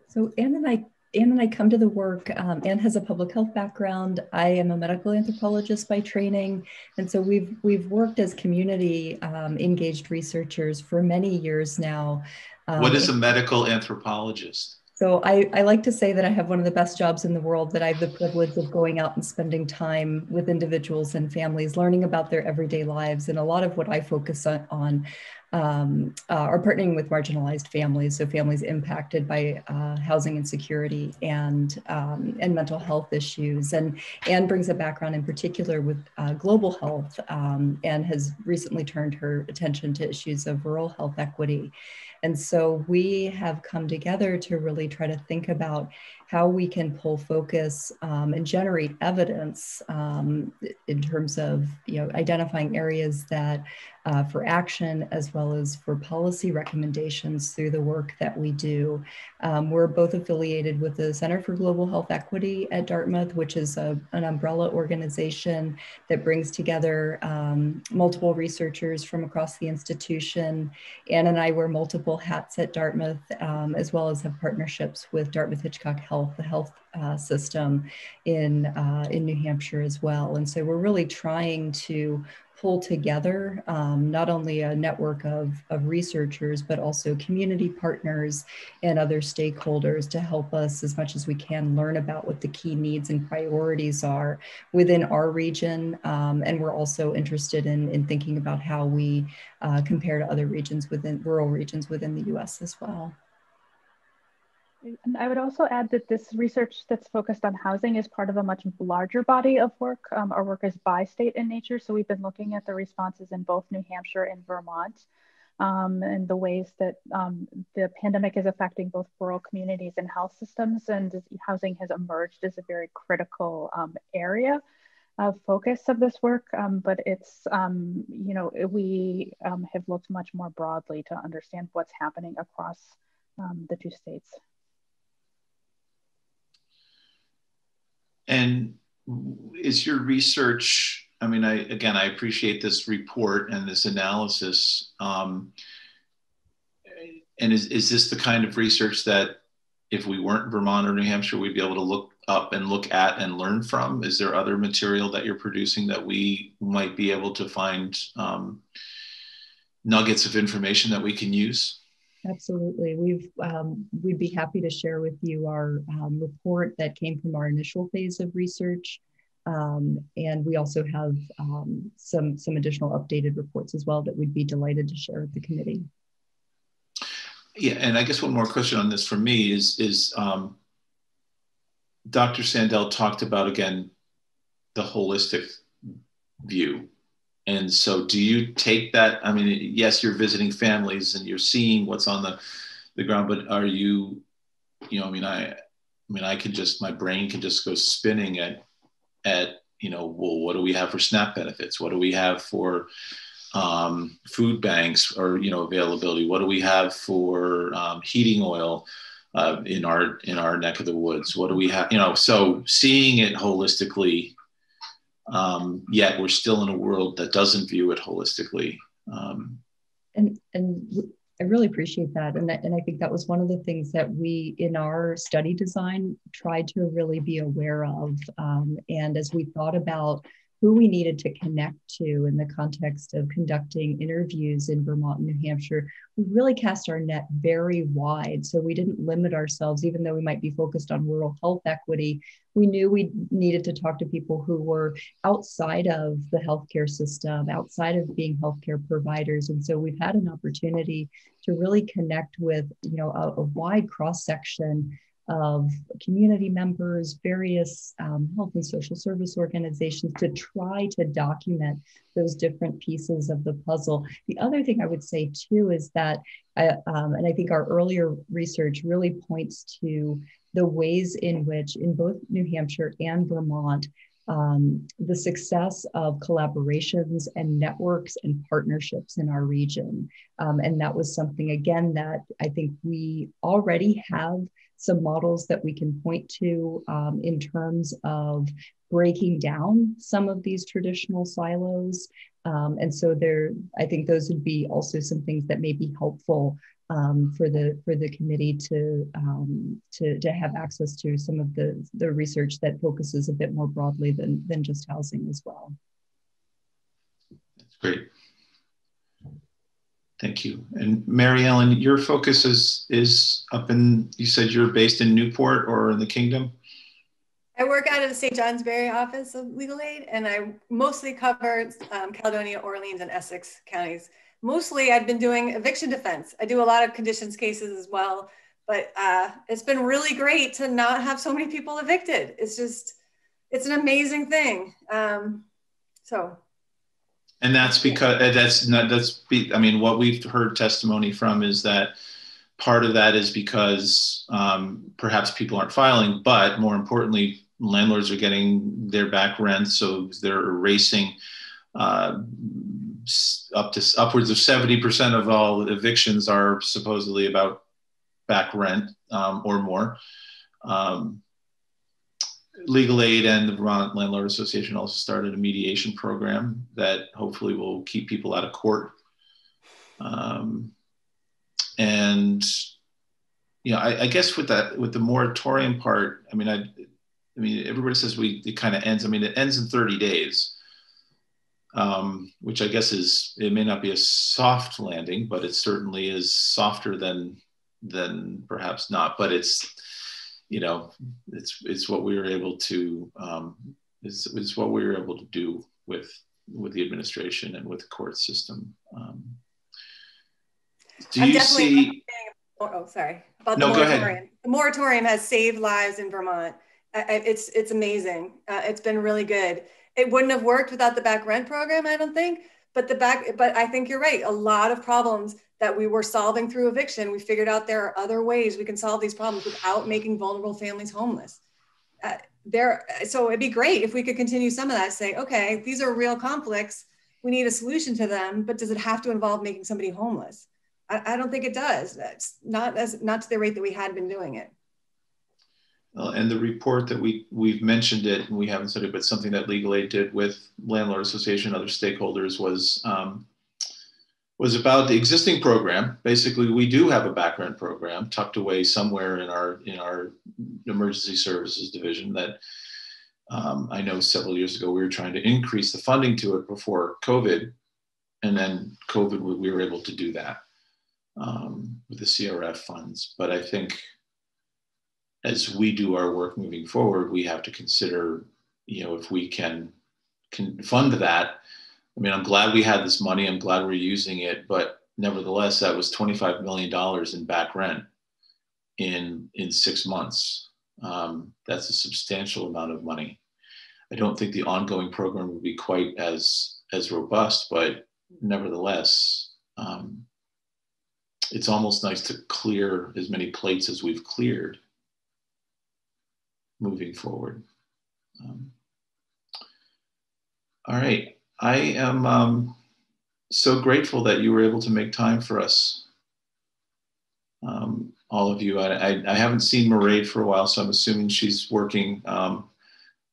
S5: So Anne and I Anne and I come to the work. Um, Anne has a public health background. I am a medical anthropologist by training, and so we've we've worked as community um, engaged researchers for many years now.
S1: Um, what is a medical anthropologist?
S5: So I, I like to say that I have one of the best jobs in the world. That I have the privilege of going out and spending time with individuals and families, learning about their everyday lives, and a lot of what I focus on, on um, uh, are partnering with marginalized families, so families impacted by uh, housing insecurity and um, and mental health issues. And Anne brings a background in particular with uh, global health um, and has recently turned her attention to issues of rural health equity. And so we have come together to really try to think about how we can pull focus um, and generate evidence um, in terms of you know identifying areas that uh, for action as well as for policy recommendations through the work that we do. Um, we're both affiliated with the Center for Global Health Equity at Dartmouth, which is a, an umbrella organization that brings together um, multiple researchers from across the institution. Anne and I wear multiple hats at Dartmouth, um, as well as have partnerships with Dartmouth Hitchcock Health, the health uh, system in, uh, in New Hampshire as well. And so we're really trying to pull together um, not only a network of, of researchers, but also community partners and other stakeholders to help us as much as we can learn about what the key needs and priorities are within our region. Um, and we're also interested in, in thinking about how we uh, compare to other regions within rural regions within the US as well.
S6: And I would also add that this research that's focused on housing is part of a much larger body of work. Um, our work is by state in nature. So we've been looking at the responses in both New Hampshire and Vermont um, and the ways that um, the pandemic is affecting both rural communities and health systems. And housing has emerged as a very critical um, area of focus of this work. Um, but it's, um, you know, we have looked much more broadly to understand what's happening across the two states.
S1: And is your research? I mean, I again, I appreciate this report and this analysis. Um, and is, is this the kind of research that if we weren't Vermont or New Hampshire, we'd be able to look up and look at and learn from? Is there other material that you're producing that we might be able to find um, nuggets of information that we can use?
S5: Absolutely. We've um, we'd be happy to share with you our um, report that came from our initial phase of research, um, and we also have um, some some additional updated reports as well that we'd be delighted to share with the committee.
S1: Yeah, and I guess one more question on this for me is is um, Dr. Sandel talked about again the holistic view. And so do you take that? I mean, yes, you're visiting families and you're seeing what's on the, the ground, but are you, you know, I mean, I, I mean, I could just, my brain can just go spinning at, at, you know, well, what do we have for SNAP benefits? What do we have for, um, food banks or you know availability? What do we have for um, heating oil uh, in our in our neck of the woods? What do we have? You know, so seeing it holistically, um, yet we're still in a world that doesn't view it holistically. Um,
S5: and and I really appreciate that, and that, and I think that was one of the things that we in our study design tried to really be aware of. Um, and as we thought about who we needed to connect to in the context of conducting interviews in Vermont and New Hampshire, we really cast our net very wide. So we didn't limit ourselves, even though we might be focused on rural health equity. We knew we needed to talk to people who were outside of the healthcare system, outside of being healthcare providers. And so we've had an opportunity to really connect with, you know, a, a wide cross section of community members, various um, health and social service organizations to try to document those different pieces of the puzzle. The other thing I would say too is that, I, uh, um, and I think our earlier research really points to the ways in which, in both New Hampshire and Vermont, um, the success of collaborations and networks and partnerships in our region. Um, and that was something, again, that I think we already have some models that we can point to um, in terms of breaking down some of these traditional silos. Um, and so there, I think those would be also some things that may be helpful um, for the for the committee to um, to to have access to some of the the research that focuses a bit more broadly than than just housing as well.
S1: That's great. Thank you. And Mary Ellen, your focus is is up in. You said you're based in Newport or in the Kingdom.
S7: I work out of the St. Johnsbury office of legal aid, and I mostly cover um, Caledonia, Orleans, and Essex counties. Mostly, I've been doing eviction defense. I do a lot of conditions cases as well, but uh, it's been really great to not have so many people evicted. It's just, it's an amazing thing. Um, so
S1: and that's because uh, that's not that's i mean what we've heard testimony from is that part of that is because um, perhaps people aren't filing but more importantly landlords are getting their back rent so they're erasing uh, up to upwards of 70% of all evictions are supposedly about back rent um, or more. Um, Legal Aid and the Vermont Landlord Association also started a mediation program that hopefully will keep people out of court. Um, and you know, I, I, guess with that, with the moratorium part, I mean, I, I mean, everybody says we it kind of ends. I mean, it ends in 30 days, um, which I guess is it may not be a soft landing, but it certainly is softer than than perhaps not. But it's you know, it's it's what we were able to um, it's, it's what we were able to do with with the administration and with the court system. Um, do I'm you see?
S7: Oh, sorry. About no, the moratorium. Go ahead. The moratorium has saved lives in Vermont. It's it's amazing. Uh, it's been really good. It wouldn't have worked without the back rent program, I don't think. But the back, but I think you're right. A lot of problems that we were solving through eviction, we figured out there are other ways we can solve these problems without making vulnerable families homeless. Uh, there, so it'd be great if we could continue some of that. Say, okay, these are real conflicts. We need a solution to them, but does it have to involve making somebody homeless? I, I don't think it does. That's not as not to the rate that we had been doing it.
S1: Uh, and the report that we we've mentioned it and we haven't said it, but something that Legal Aid did with Landlord Association, and other stakeholders was um, was about the existing program. Basically, we do have a back rent program tucked away somewhere in our in our emergency services division that um, I know several years ago we were trying to increase the funding to it before COVID, and then COVID we were able to do that um, with the CRF funds. But I think as we do our work moving forward, we have to consider, you know, if we can can fund that. I mean, I'm glad we had this money. I'm glad we're using it, but nevertheless, that was 25 million dollars in back rent in in six months. Um, that's a substantial amount of money. I don't think the ongoing program will be quite as as robust, but nevertheless, um, it's almost nice to clear as many plates as we've cleared moving forward. Um, all right, I am um, so grateful that you were able to make time for us, um, all of you. I, I, I, haven't seen Mairead for a while, so I'm assuming she's working um,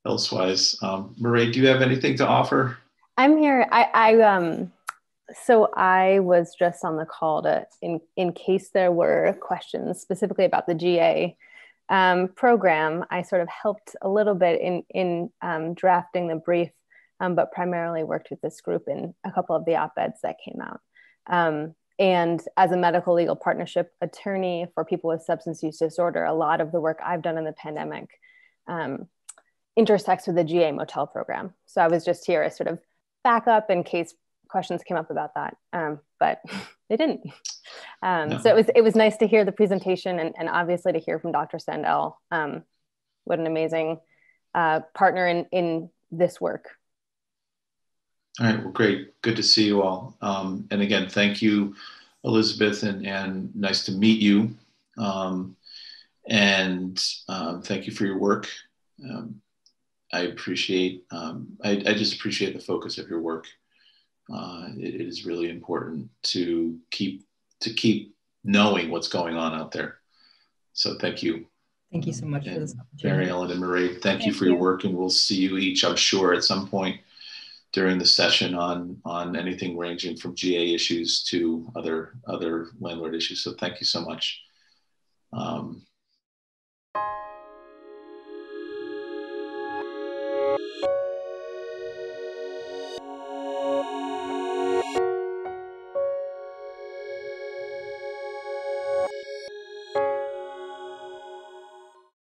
S1: elsewise. Um, Mairead, do you have anything to offer?
S9: I'm here. I, I um, so I was just on the call to, in in case there were questions specifically about the GA um, program, I sort of helped a little bit in, in um, drafting the brief, um, but primarily worked with this group in a couple of the op-eds that came out. Um, and as a medical legal partnership attorney for people with substance use disorder, a lot of the work I've done in the pandemic um, intersects with the GA motel program. So I was just here as sort of backup in case questions came up about that, um, but [laughs] they didn't. Um, no. So it was it was nice to hear the presentation and, and obviously to hear from Dr. Sandel. Um, what an amazing uh, partner in in this work.
S1: All right, well, great. Good to see you all. Um, and again, thank you, Elizabeth, and, and nice to meet you. Um, and um, thank you for your work. Um, I appreciate, um, I, I, just appreciate the focus of your work uh, it, it is really important to keep to keep knowing what's going on out there. So thank you.
S5: Thank you so much
S1: and
S5: for this
S1: Mary Ellen and Marie, thank, thank you for you. your work and we'll see you each, I'm sure, at some point during the session on on anything ranging from GA issues to other other landlord issues. So thank you so much. Um,